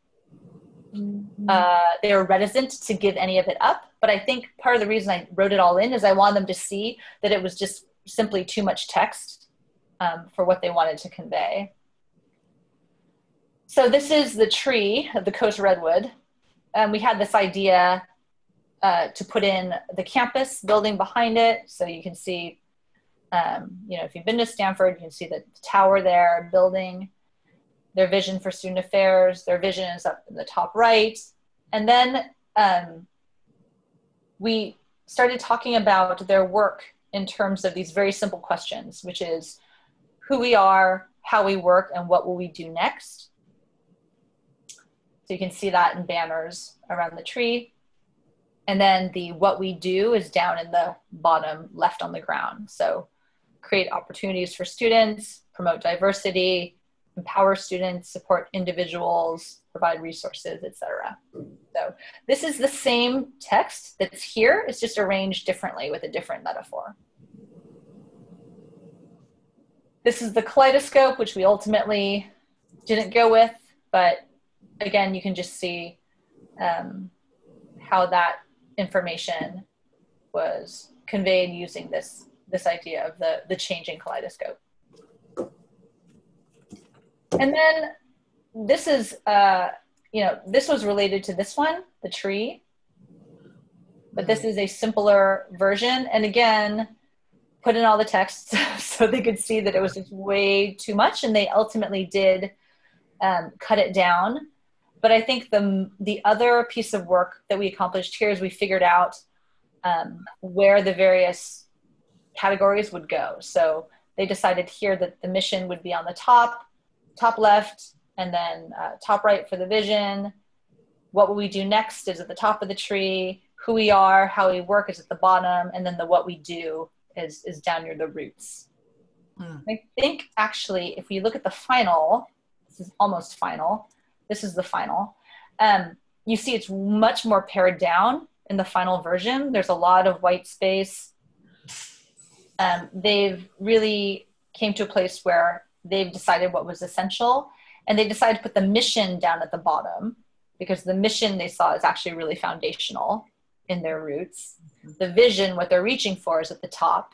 S2: uh, they were reticent to give any of it up. But I think part of the reason I wrote it all in is I wanted them to see that it was just simply too much text um, for what they wanted to convey. So this is the tree of the coast redwood. And we had this idea uh, to put in the campus building behind it. So you can see, um, you know, if you've been to Stanford, you can see the tower there, building, their vision for student affairs. Their vision is up in the top right. And then um, we started talking about their work in terms of these very simple questions, which is who we are, how we work, and what will we do next. So you can see that in banners around the tree. And then the what we do is down in the bottom left on the ground. So create opportunities for students, promote diversity, empower students, support individuals, provide resources, etc. So this is the same text that's here. It's just arranged differently with a different metaphor. This is the kaleidoscope, which we ultimately didn't go with, but again, you can just see um, how that information was conveyed using this this idea of the the changing kaleidoscope. And then this is uh, you know this was related to this one, the tree, but this is a simpler version. And again, put in all the text so they could see that it was just way too much, and they ultimately did um, cut it down but I think the the other piece of work that we accomplished here is we figured out um, where the various categories would go. So they decided here that the mission would be on the top, top left, and then uh, top right for the vision. What will we do next is at the top of the tree. Who we are, how we work is at the bottom, and then the what we do is is down near the roots. Mm. I think actually, if we look at the final, this is almost final this is the final. Um, you see it's much more pared down in the final version. There's a lot of white space. Um, they've really came to a place where they've decided what was essential and they decided to put the mission down at the bottom because the mission they saw is actually really foundational in their roots. The vision, what they're reaching for, is at the top.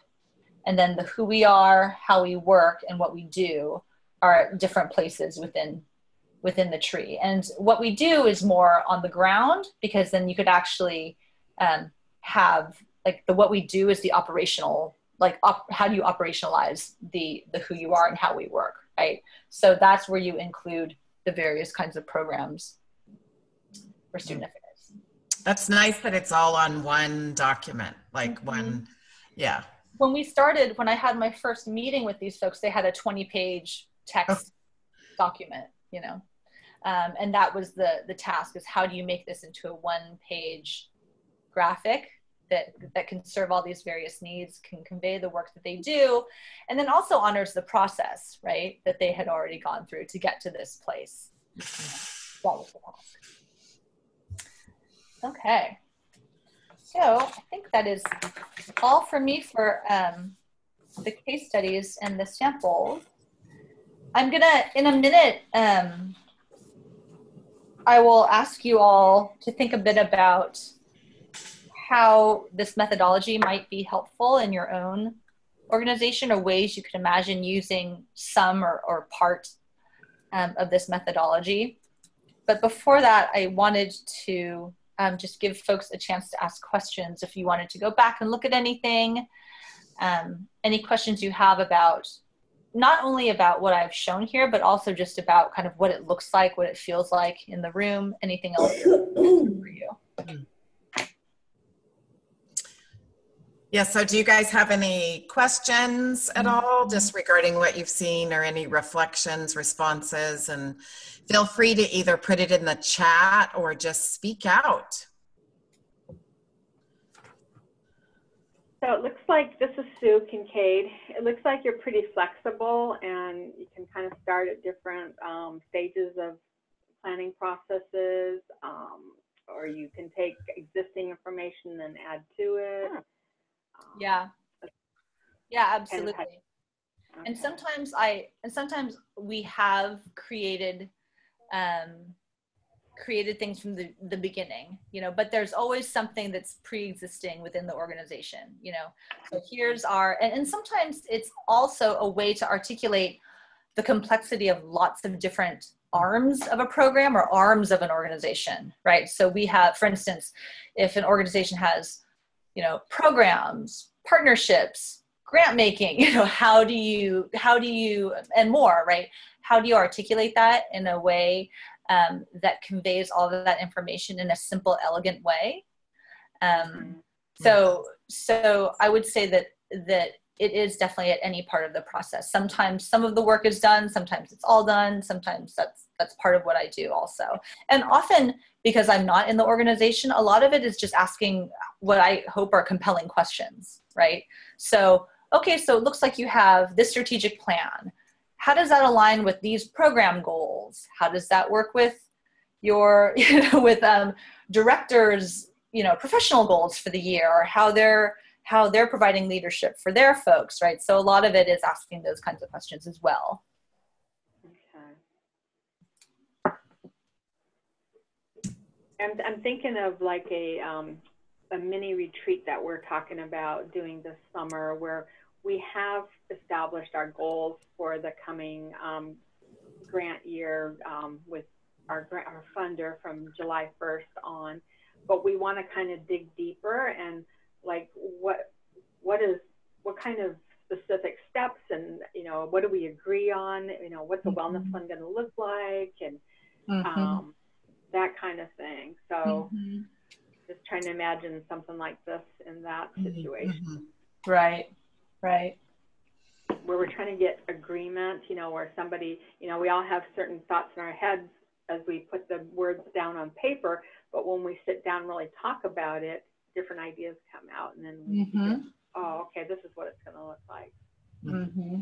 S2: And then the who we are, how we work, and what we do are different places within within the tree. And what we do is more on the ground because then you could actually um, have like the what we do is the operational like op- how do you operationalize the the who you are and how we work right? So that's where you include the various kinds of programs for student affairs.
S1: That's nice that it's all on one document like mm-hmm. one yeah.
S2: When we started when i had my first meeting with these folks they had a 20 page text oh. document you know? Um, and that was the the task is how do you make this into a one page graphic that that can serve all these various needs can convey the work that they do and then also honors the process right that they had already gone through to get to this place. That was the task okay. So i think that is all for me for um, the case studies and the samples. I'm gonna in a minute um, I will ask you all to think a bit about how this methodology might be helpful in your own organization or ways you could imagine using some or, or part um, of this methodology. But before that, I wanted to um, just give folks a chance to ask questions if you wanted to go back and look at anything, um, any questions you have about not only about what I've shown here, but also just about kind of what it looks like, what it feels like in the room, anything else for you.
S1: Yeah, so do you guys have any questions at all just regarding what you've seen or any reflections, responses? And feel free to either put it in the chat or just speak out.
S4: So it looks like, this is Sue Kincaid. It looks like you're pretty flexible and you can kind of start at different um, stages of planning processes, um, or you can take existing information and add to it. Um,
S2: Yeah. Yeah, absolutely. and sometimes i and sometimes we have created um created things from the the beginning you know but there's always something that's pre-existing within the organization you know so here's our and, and sometimes it's also a way to articulate the complexity of lots of different arms of a program or arms of an organization right so we have for instance if an organization has you know programs partnerships grant making you know how do you how do you and more right? How do you articulate that in a way um, that conveys all of that information in a simple elegant way? Um, so so i would say that that it is definitely at any part of the process. Sometimes some of the work is done sometimes it's all done sometimes that's that's part of what i do also. And often because i'm not in the organization a lot of it is just asking what i hope are compelling questions right so okay, so it looks like you have this strategic plan. How does that align with these program goals? How does that work with your, you know, with um, directors, you know, professional goals for the year, or how they're how they're providing leadership for their folks, right? So a lot of it is asking those kinds of questions as well.
S4: Okay. I'm, I'm thinking of like a, um, a mini retreat that we're talking about doing this summer where we have established our goals for the coming um, grant year um, with our, grant, our funder from July 1st on, but we want to kind of dig deeper and like what what is what kind of specific steps and you know what do we agree on? You know what's the wellness fund going to look like? And um, that kind of thing so
S2: Mhm.
S4: just trying to imagine something like this in that situation
S1: Mhm.
S2: Right, right.
S4: where we're trying to get agreement you know where somebody you know we all have certain thoughts in our heads as we put the words down on paper but when we sit down and really talk about it different ideas come out and then we
S2: Mhm.
S4: oh okay this is what it's going to look like
S2: Mm-hmm.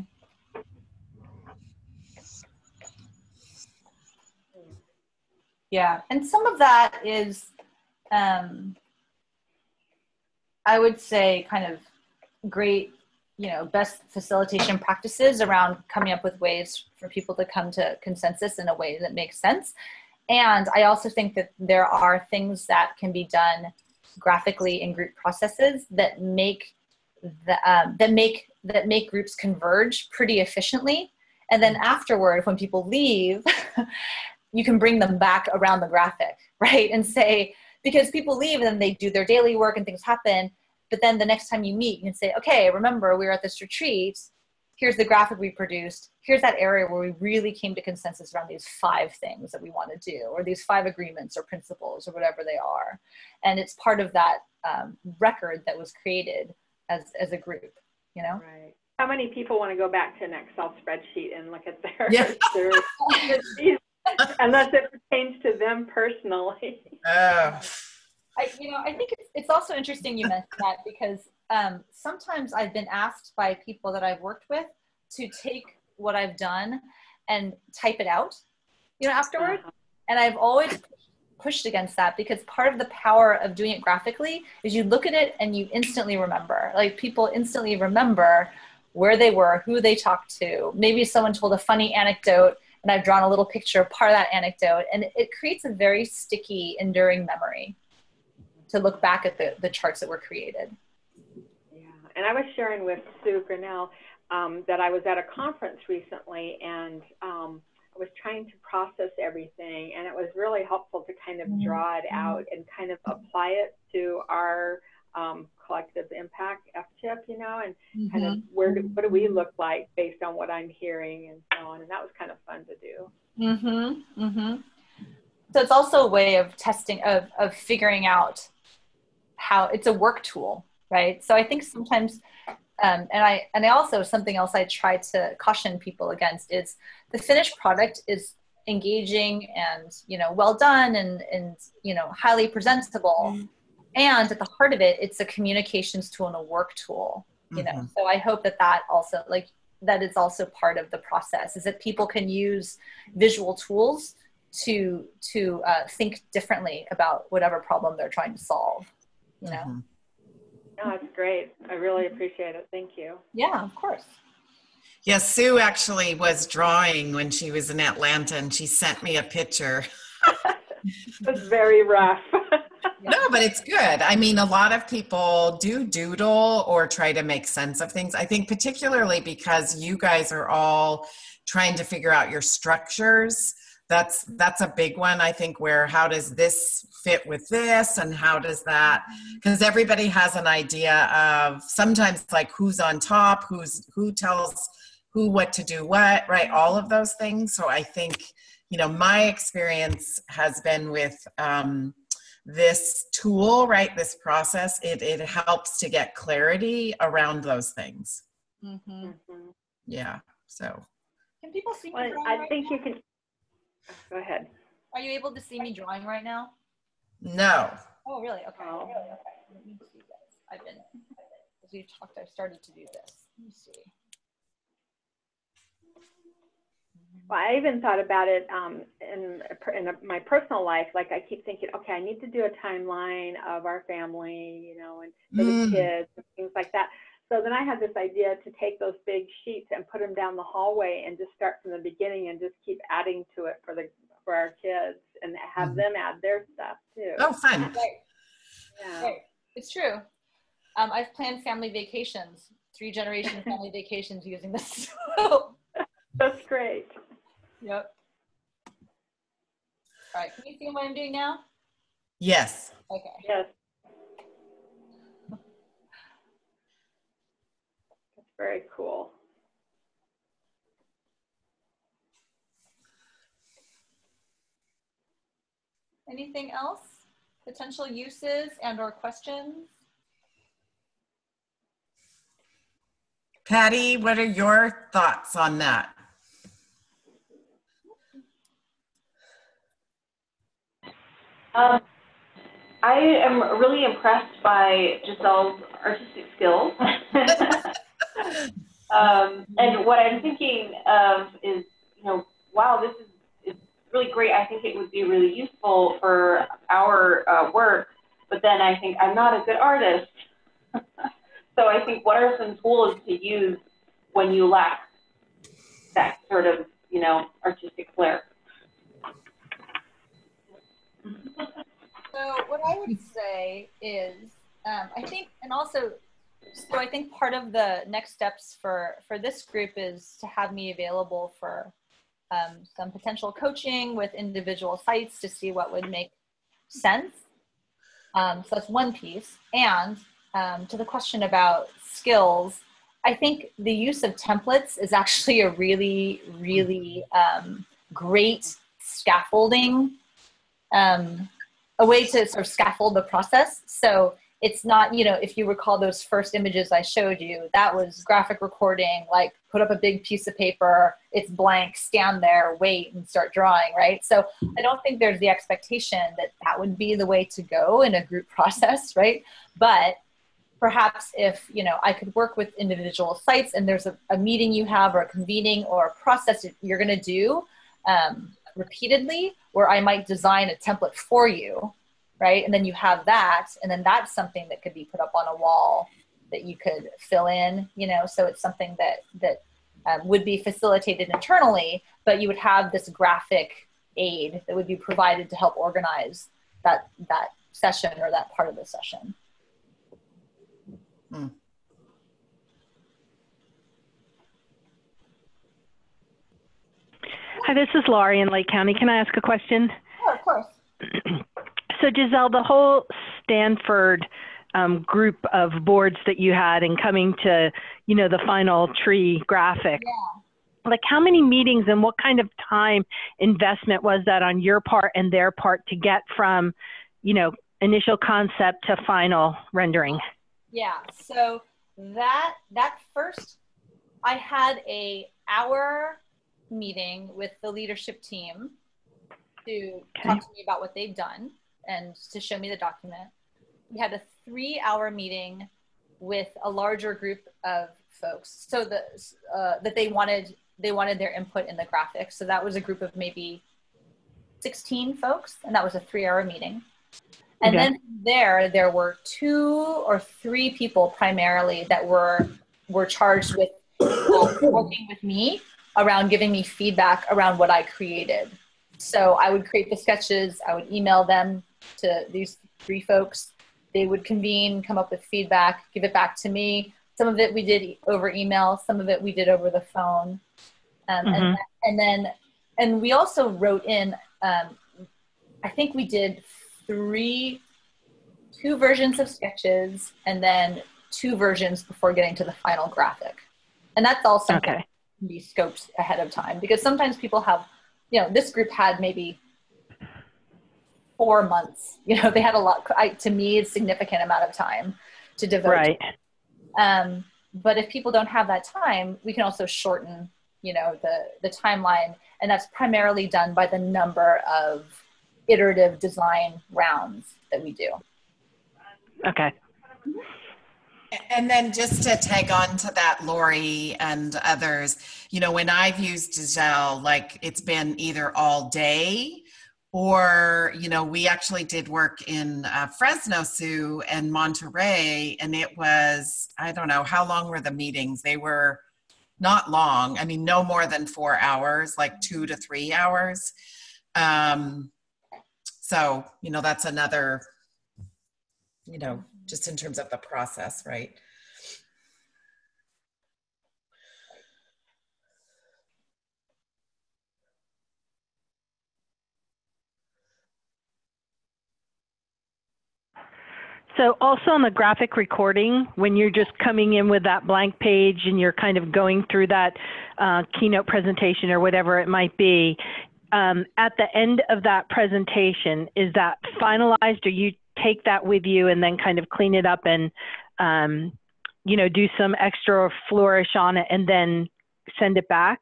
S2: Yeah, and some of that is, um, I would say, kind of great, you know, best facilitation practices around coming up with ways for people to come to consensus in a way that makes sense. And I also think that there are things that can be done graphically in group processes that make the, um, that make that make groups converge pretty efficiently. And then afterward, when people leave, you can bring them back around the graphic, right? And say, because people leave and then they do their daily work and things happen. But then the next time you meet, you can say, okay, remember we were at this retreat. Here's the graphic we produced. Here's that area where we really came to consensus around these five things that we want to do, or these five agreements or principles or whatever they are. And it's part of that um, record that was created as, as a group, you know?
S4: Right. How many people want to go back to an Excel spreadsheet and look at their,
S1: Yeah.
S4: their unless it pertains to them personally?
S1: Oh,
S2: I, you know, I think it's, it's also interesting you mentioned that because um, sometimes I've been asked by people that I've worked with to take what I've done and type it out, you know, afterward.
S4: Uh-huh.
S2: And I've always pushed against that because part of the power of doing it graphically is you look at it and you instantly remember. Like people instantly remember where they were, who they talked to. Maybe someone told a funny anecdote and I've drawn a little picture of part of that anecdote. And it creates a very sticky, enduring memory. to look back at the, the charts that were created.
S4: Yeah, and I was sharing with Sue Grinnell um, that I was at a conference recently and um, I was trying to process everything, and it was really helpful to kind of draw it out and kind of apply it to our um, collective impact FTIP, you know, and mm-hmm. kind of where do, what do we look like based on what I'm hearing and so on. And that was kind of fun to do.
S2: Mm-hmm. Mm-hmm. So it's also a way of testing, of, of figuring out how it's a work tool, right? So I think sometimes, um, and I and I also something else I try to caution people against is the finished product is engaging and you know well done and and you know highly presentable. Mm-hmm and at the heart of it it's a communications tool and a work tool you know? Mm-hmm. so i hope that that also like that it's also part of the process is that people can use visual tools to to uh, think differently about whatever problem they're trying to solve you know? Mm-hmm.
S4: no that's great. I really appreciate it. Thank you.
S2: Yeah of course.
S1: Yes sue actually was drawing when she was in atlanta and she sent me a picture.
S4: It was very rough
S1: no, but it's good. I mean, a lot of people do doodle or try to make sense of things. I think, particularly because you guys are all trying to figure out your structures. That's that's a big one. I think where how does this fit with this, and how does that? Because everybody has an idea of sometimes like who's on top, who's who tells who what to do what, right? All of those things. So I think you know my experience has been with. Um, this tool, right, this process, it, it helps to get clarity around those things. Mm-hmm. mm-hmm. Yeah. So.
S2: Can people see
S4: well, I right think now? you can. Go ahead.
S2: Are you able to see me drawing right now?
S1: No.
S2: Oh, really? Okay. Oh. okay. Let me see this. I've been, as we've talked, I've started to do this. Let me see.
S4: Well, I even thought about it um, in, in my personal life. Like I keep thinking, okay, I need to do a timeline of our family, you know, and for mm. the kids and things like that. So then I had this idea to take those big sheets and put them down the hallway and just start from the beginning and just keep adding to it for the for our kids and have mm. them add their stuff too.
S1: Oh, fun! Right.
S2: Yeah, right. it's true. Um, I've planned family vacations, three generation family vacations using this.
S4: That's great.
S2: Yep. All right, can you see what I'm doing now?
S1: Yes.
S2: Okay.
S4: Yes. That's very cool.
S2: Anything else? Potential uses and or questions?
S1: Patty, what are your thoughts on that?
S3: Um, I am really impressed by Giselle's artistic skills. um, and what I'm thinking of is, you know, wow, this is, is really great. I think it would be really useful for our uh, work. But then I think I'm not a good artist. so I think what are some tools to use when you lack that sort of, you know, artistic flair?
S2: So what I would say is, um, I think, and also, so I think part of the next steps for for this group is to have me available for um, some potential coaching with individual sites to see what would make sense. Um, so that's one piece. And um, to the question about skills, I think the use of templates is actually a really, really um, great scaffolding um, a way to sort of scaffold the process. So it's not, you know, if you recall those first images I showed you, that was graphic recording, like put up a big piece of paper, it's blank, stand there, wait, and start drawing, right? So I don't think there's the expectation that that would be the way to go in a group process, right? But perhaps if, you know, I could work with individual sites and there's a, a meeting you have or a convening or a process that you're going to do, um, repeatedly where I might design a template for you, right? And then you have that, and then that's something that could be put up on a wall that you could fill in, you know. So it's something that that um, would be facilitated internally, but you would have this graphic aid that would be provided to help organize that that session or that part of the session.
S7: Hi, this is Laurie in Lake County. Can I ask a question?
S2: Oh, of course.
S7: So Giselle, the whole Stanford um, group of boards that you had and coming to, you know, the final tree graphic. Like how many meetings and what kind of time investment was that on your part and their part to get from, you know, initial concept to final rendering?
S2: Yeah. So that that first, I had a hour meeting with the leadership team to talk to me about what they've done and to show me the document. We had a three-hour meeting with a larger group of folks, so the uh, that they wanted they wanted their input in the graphics. So that was a group of maybe 16 folks, and that was a three-hour meeting. And
S7: Okay.
S2: then there, there were two or three people primarily that were were charged with working with me around giving me feedback around what I created. So I would create the sketches, I would email them to these three folks. They would convene, come up with feedback, give it back to me. Some of it we did over email, some of it we did over the phone. Um,
S7: Mhm.
S2: and, and then, and we also wrote in, um, I think we did three, two versions of sketches and then two versions before getting to the final graphic. And that's all something
S7: Okay.
S2: Be scoped ahead of time because sometimes people have, you know, this group had maybe four months. You know, they had a lot. I, to me, it's significant amount of time to devote.
S7: Right.
S2: Um, but if people don't have that time, we can also shorten, you know, the the timeline, and that's primarily done by the number of iterative design rounds that we do.
S7: Okay.
S1: And then just to tag on to that, Lori and others, you know, when I've used Giselle, like it's been either all day or, you know, we actually did work in uh, Fresno, Sue, and Monterey, and it was, I don't know, how long were the meetings? They were not long. I mean, no more than four hours, like two to three hours. Um, so, you know, that's another, you know, just in terms of the process, right?
S7: So also on the graphic recording, when you're just coming in with that blank page and you're kind of going through that uh, keynote presentation or whatever it might be, um, at the end of that presentation, is that finalized or you take that with you and then kind of clean it up and, um, you know, do some extra flourish on it and then send it back?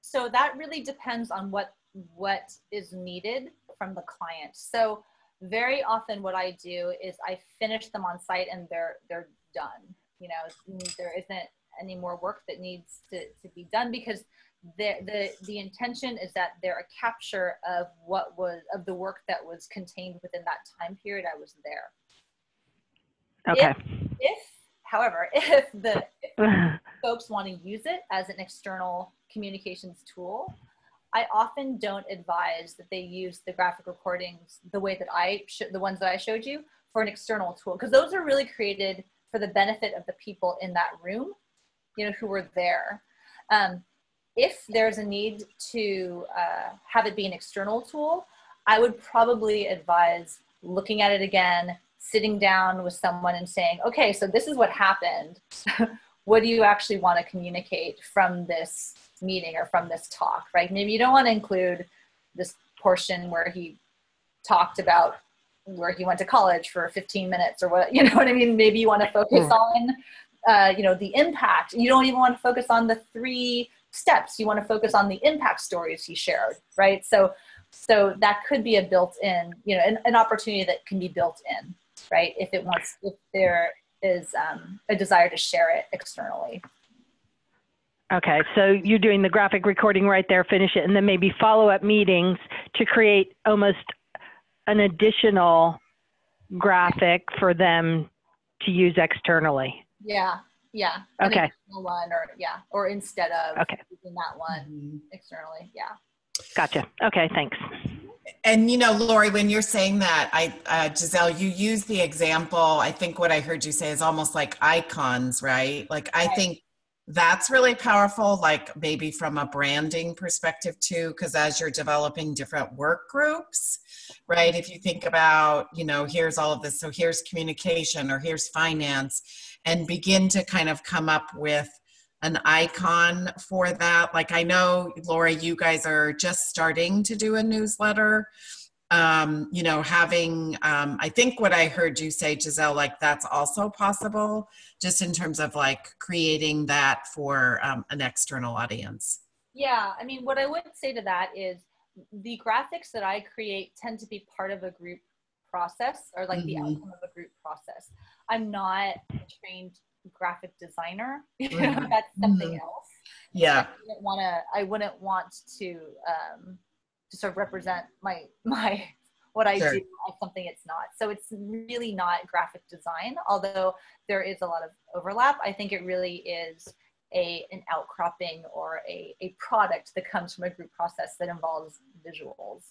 S2: So that really depends on what what is needed from the client. So very often what I do is I finish them on site and they're they're done. You know, there isn't any more work that needs to, to be done because the, the the intention is that they're a capture of what was of the work that was contained within that time period I was there.
S7: Okay.
S2: If, however, if the folks want to use it as an external communications tool, I often don't advise that they use the graphic recordings the way that I sh- the ones that I showed you for an external tool because those are really created for the benefit of the people in that room, you know, who were there. Um, if there's a need to uh, have it be an external tool, I would probably advise looking at it again, sitting down with someone and saying, okay, so this is what happened. what do you actually want to communicate from this meeting or from this talk, right? Maybe you don't want to include this portion where he talked about where he went to college for 15 minutes or what, you know what I mean? Maybe you want to focus on, uh, you know, the impact. You don't even want to focus on the three steps. You want to focus on the impact stories he shared, right? So, so that could be a built-in, you know, an, an opportunity that can be built in, right? If it wants, if there is um, a desire to share it externally.
S7: Okay, so you're doing the graphic recording right there, finish it, and then maybe follow-up meetings to create almost an additional graphic for them to use externally.
S2: Yeah, yeah.
S7: Okay.
S2: One or yeah, or instead of
S7: Okay.
S2: using that one externally. Yeah.
S7: Gotcha. Okay, thanks.
S1: And you know, Lori, when you're saying that, I uh, Giselle, you use the example. I think what I heard you say is almost like icons, right? Like I think that's really powerful. Like maybe from a branding perspective too, because as you're developing different work groups, right? If you think about, you know, here's all of this. So here's communication, or here's finance, and begin to kind of come up with an icon for that. Like I know, Laura, you guys are just starting to do a newsletter. Um, you know, having, um, I think what I heard you say, Giselle, like that's also possible, just in terms of like creating that for um, an external audience.
S2: Yeah, I mean, what I would say to that is the graphics that I create tend to be part of a group process or like the
S1: Mhm.
S2: outcome of a group process. I'm not a trained graphic designer.
S1: Mhm.
S2: That's something
S1: Mhm.
S2: else.
S1: Yeah.
S2: I wouldn't want to. I wouldn't want to um, to sort of represent my my what I
S1: Sure.
S2: do as something it's not. So it's really not graphic design, although there is a lot of overlap. I think it really is a an outcropping or a, a product that comes from a group process that involves visuals.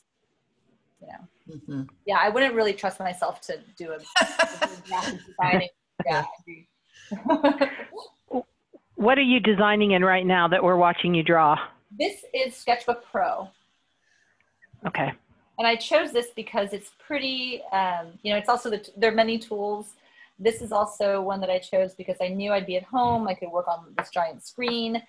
S2: You know,
S1: Mhm.
S2: yeah, I wouldn't really trust myself to do a, a designing. Yeah,
S7: What are you designing in right now that we're watching you draw?
S2: this is Sketchbook Pro.
S7: Okay.
S2: and I chose this because it's pretty, um, you know, it's also the, there are many tools. This is also one that I chose because I knew I'd be at home. I could work on this giant screen.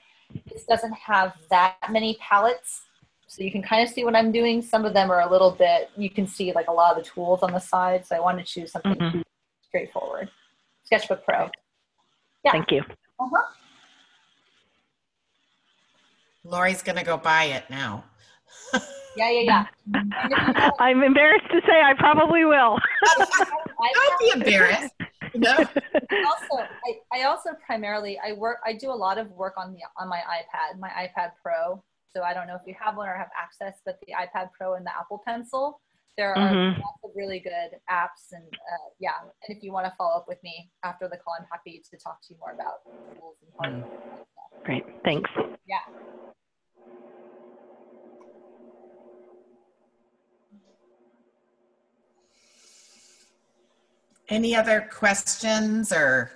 S2: This doesn't have that many palettes. So you can kind of see what I'm doing. Some of them are a little bit, you can see like a lot of the tools on the side. So I wanted to choose something
S7: Mhm.
S2: straightforward. Sketchbook Pro. Yeah.
S7: Thank you.
S2: Uh-huh.
S1: Lori's going to go buy it now.
S2: Yeah, yeah, yeah. And if you don't-
S7: I'm embarrassed to say I probably will.
S2: I-
S1: Don't be embarrassed. No.
S2: also I, I also primarily I work I do a lot of work on the on my iPad, my iPad Pro. So I don't know if you have one or have access, but the iPad Pro and the Apple Pencil, there are
S7: Mhm.
S2: lots of really good apps and uh, yeah. And if you want to follow up with me after the call, I'm happy to talk to you more about tools and hardware. and stuff.
S7: Great. Thanks.
S2: Yeah.
S1: Any other questions or?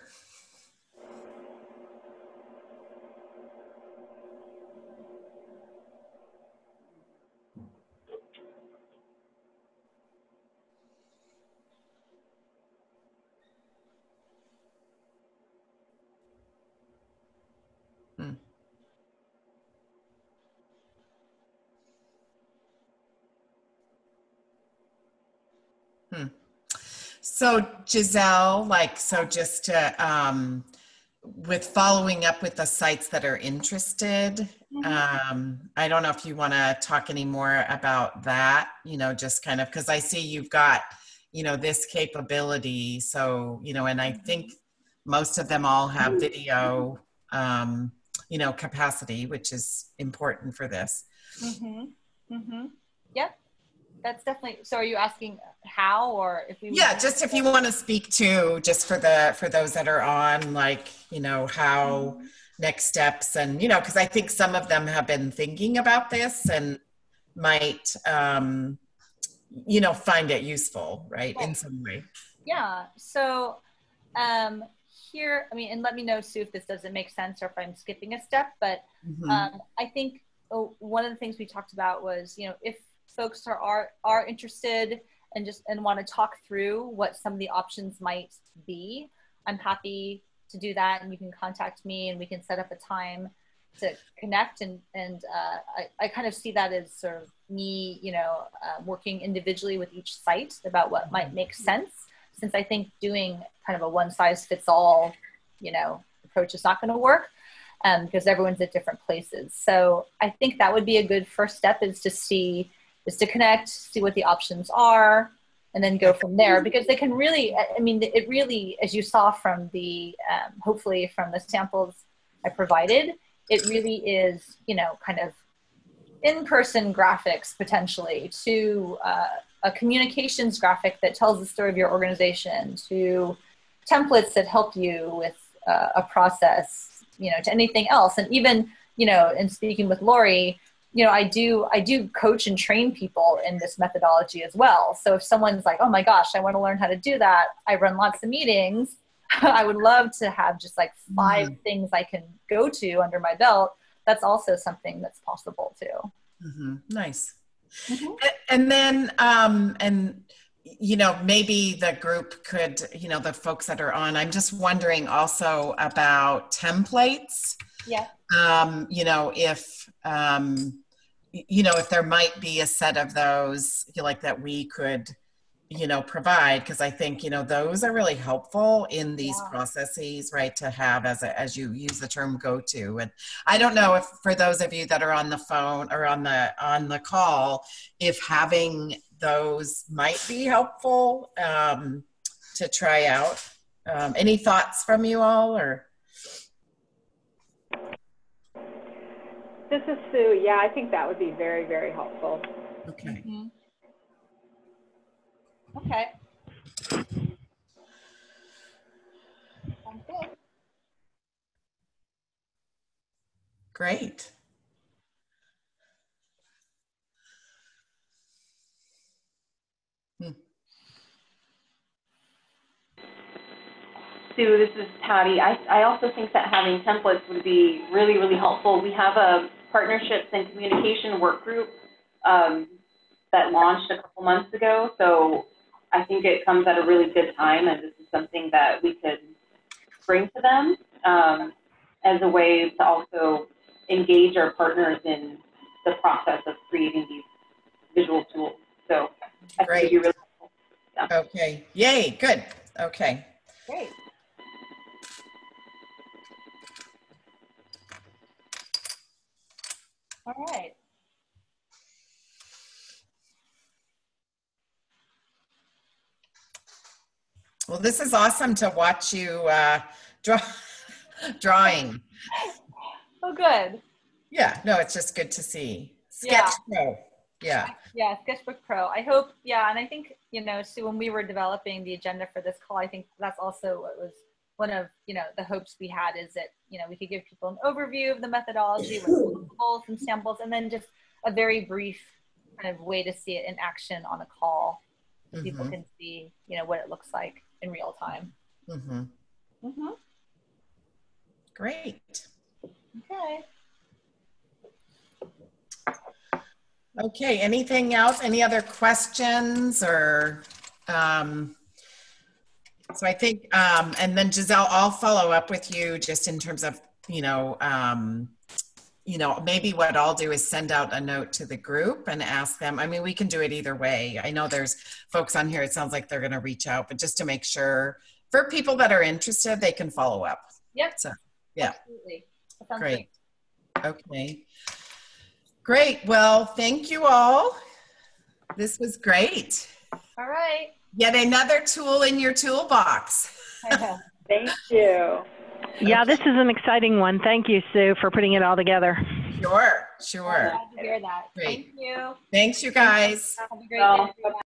S1: So Giselle, like, so just to, um, with following up with the sites that are interested, um, I don't know if you want to talk any more about that, you know, just kind of, because I see you've got, you know, this capability. So, you know, and I think most of them all have video, um, you know, capacity, which is important for this.
S2: Mm-hmm. Mm-hmm. Yep. That's definitely. So, are you asking how, or if we?
S1: Yeah, just if you want to speak to, just for the, for those that are on, like, you know, how next steps and, you know, because I think some of them have been thinking about this and might, um, you know, find it useful, right, in some way.
S2: Yeah. So um, here, I mean, and let me know, Sue, if this doesn't make sense or if I'm skipping a step. But
S1: Mhm.
S2: um, I think one of the things we talked about was, you know, if folks are are, are interested and just and want to talk through what some of the options might be, I'm happy to do that, and you can contact me, and we can set up a time to connect and and uh, I, I kind of see that as sort of me you know uh, working individually with each site about what might make sense. Since i think doing kind of a one size fits all you know approach is not going to work um, because everyone's at different places. So i think that would be a good first step is to see is to connect see what the options are and then go from there. Because they can really i mean it really as you saw from the um, hopefully from the samples i provided it really is you know kind of in-person graphics potentially to uh, a communications graphic that tells the story of your organization to templates that help you with uh, a process you know to anything else. And even you know in speaking with lori you know, I do I do coach and train people in this methodology as well. So if someone's like, "Oh my gosh, I want to learn how to do that," I run lots of meetings. I would love to have just like 5
S1: Mhm.
S2: things I can go to under my belt. That's also something that's possible too.
S1: hmm Nice.
S2: Mhm.
S1: And then, um, and you know, maybe the group could, you know, the folks that are on. I'm just wondering also about templates.
S2: Yeah.
S1: Um, you know, if um, you know, if there might be a set of those, you know, like that we could, you know, provide because I think you know those are really helpful in these
S2: Yeah.
S1: processes, right? To have as a, as you use the term "go to," and I don't know if for those of you that are on the phone or on the on the call, if having those might be helpful um, to try out. Um, any thoughts from you all, or
S4: This is Sue. Yeah, I think that would be very, very helpful.
S1: okay?
S2: Mhm. Okay. Sounds good.
S1: Great.
S3: Sue, this is Patty. I, I also think that having templates would be really, really helpful. We have a partnerships and communication work group um, that launched a couple months ago. So I think it comes at a really good time, and this is something that we could bring to them um, as a way to also engage our partners in the process of creating these visual tools. So I think it'd be really
S1: Okay. Yay. Good. Okay.
S2: Great. All right.
S1: Well, this is awesome to watch you uh, draw drawing.
S2: Oh, good.
S1: Yeah. No, it's just good to see.
S2: Yeah.
S1: Pro. Yeah.
S2: Yeah, Sketchbook Pro. I hope, yeah, and I think, you know, Sue, when we were developing the agenda for this call, I think that's also what was one of, you know, the hopes we had is that, you know, we could give people an overview of the methodology with some goals and samples, and then just a very brief kind of way to see it in action on a call. So people
S1: Mhm.
S2: can see, you know, what it looks like in real time.
S1: hmm
S2: Mm-hmm.
S1: Great.
S2: Okay.
S1: Okay. Anything else? Any other questions or? Um, so I think, um, and then Giselle, I'll follow up with you just in terms of, you know, um, you know, maybe what I'll do is send out a note to the group and ask them. I mean, we can do it either way. I know there's folks on here, it sounds like they're going to reach out, but just to make sure for people that are interested, they can follow up.
S2: Yep.
S1: So, yeah.
S2: Absolutely. Sounds
S1: Great. Okay. Great. Well, thank you all. This was great.
S2: All right.
S1: Yet another tool in your toolbox.
S4: Thank you.
S7: Yeah, this is an exciting one. Thank you, Sue, for putting it all together.
S1: Sure, sure.
S2: Glad to hear that.
S1: Great.
S2: Thank you.
S1: Thanks, you guys.
S2: Have a great day. everyone.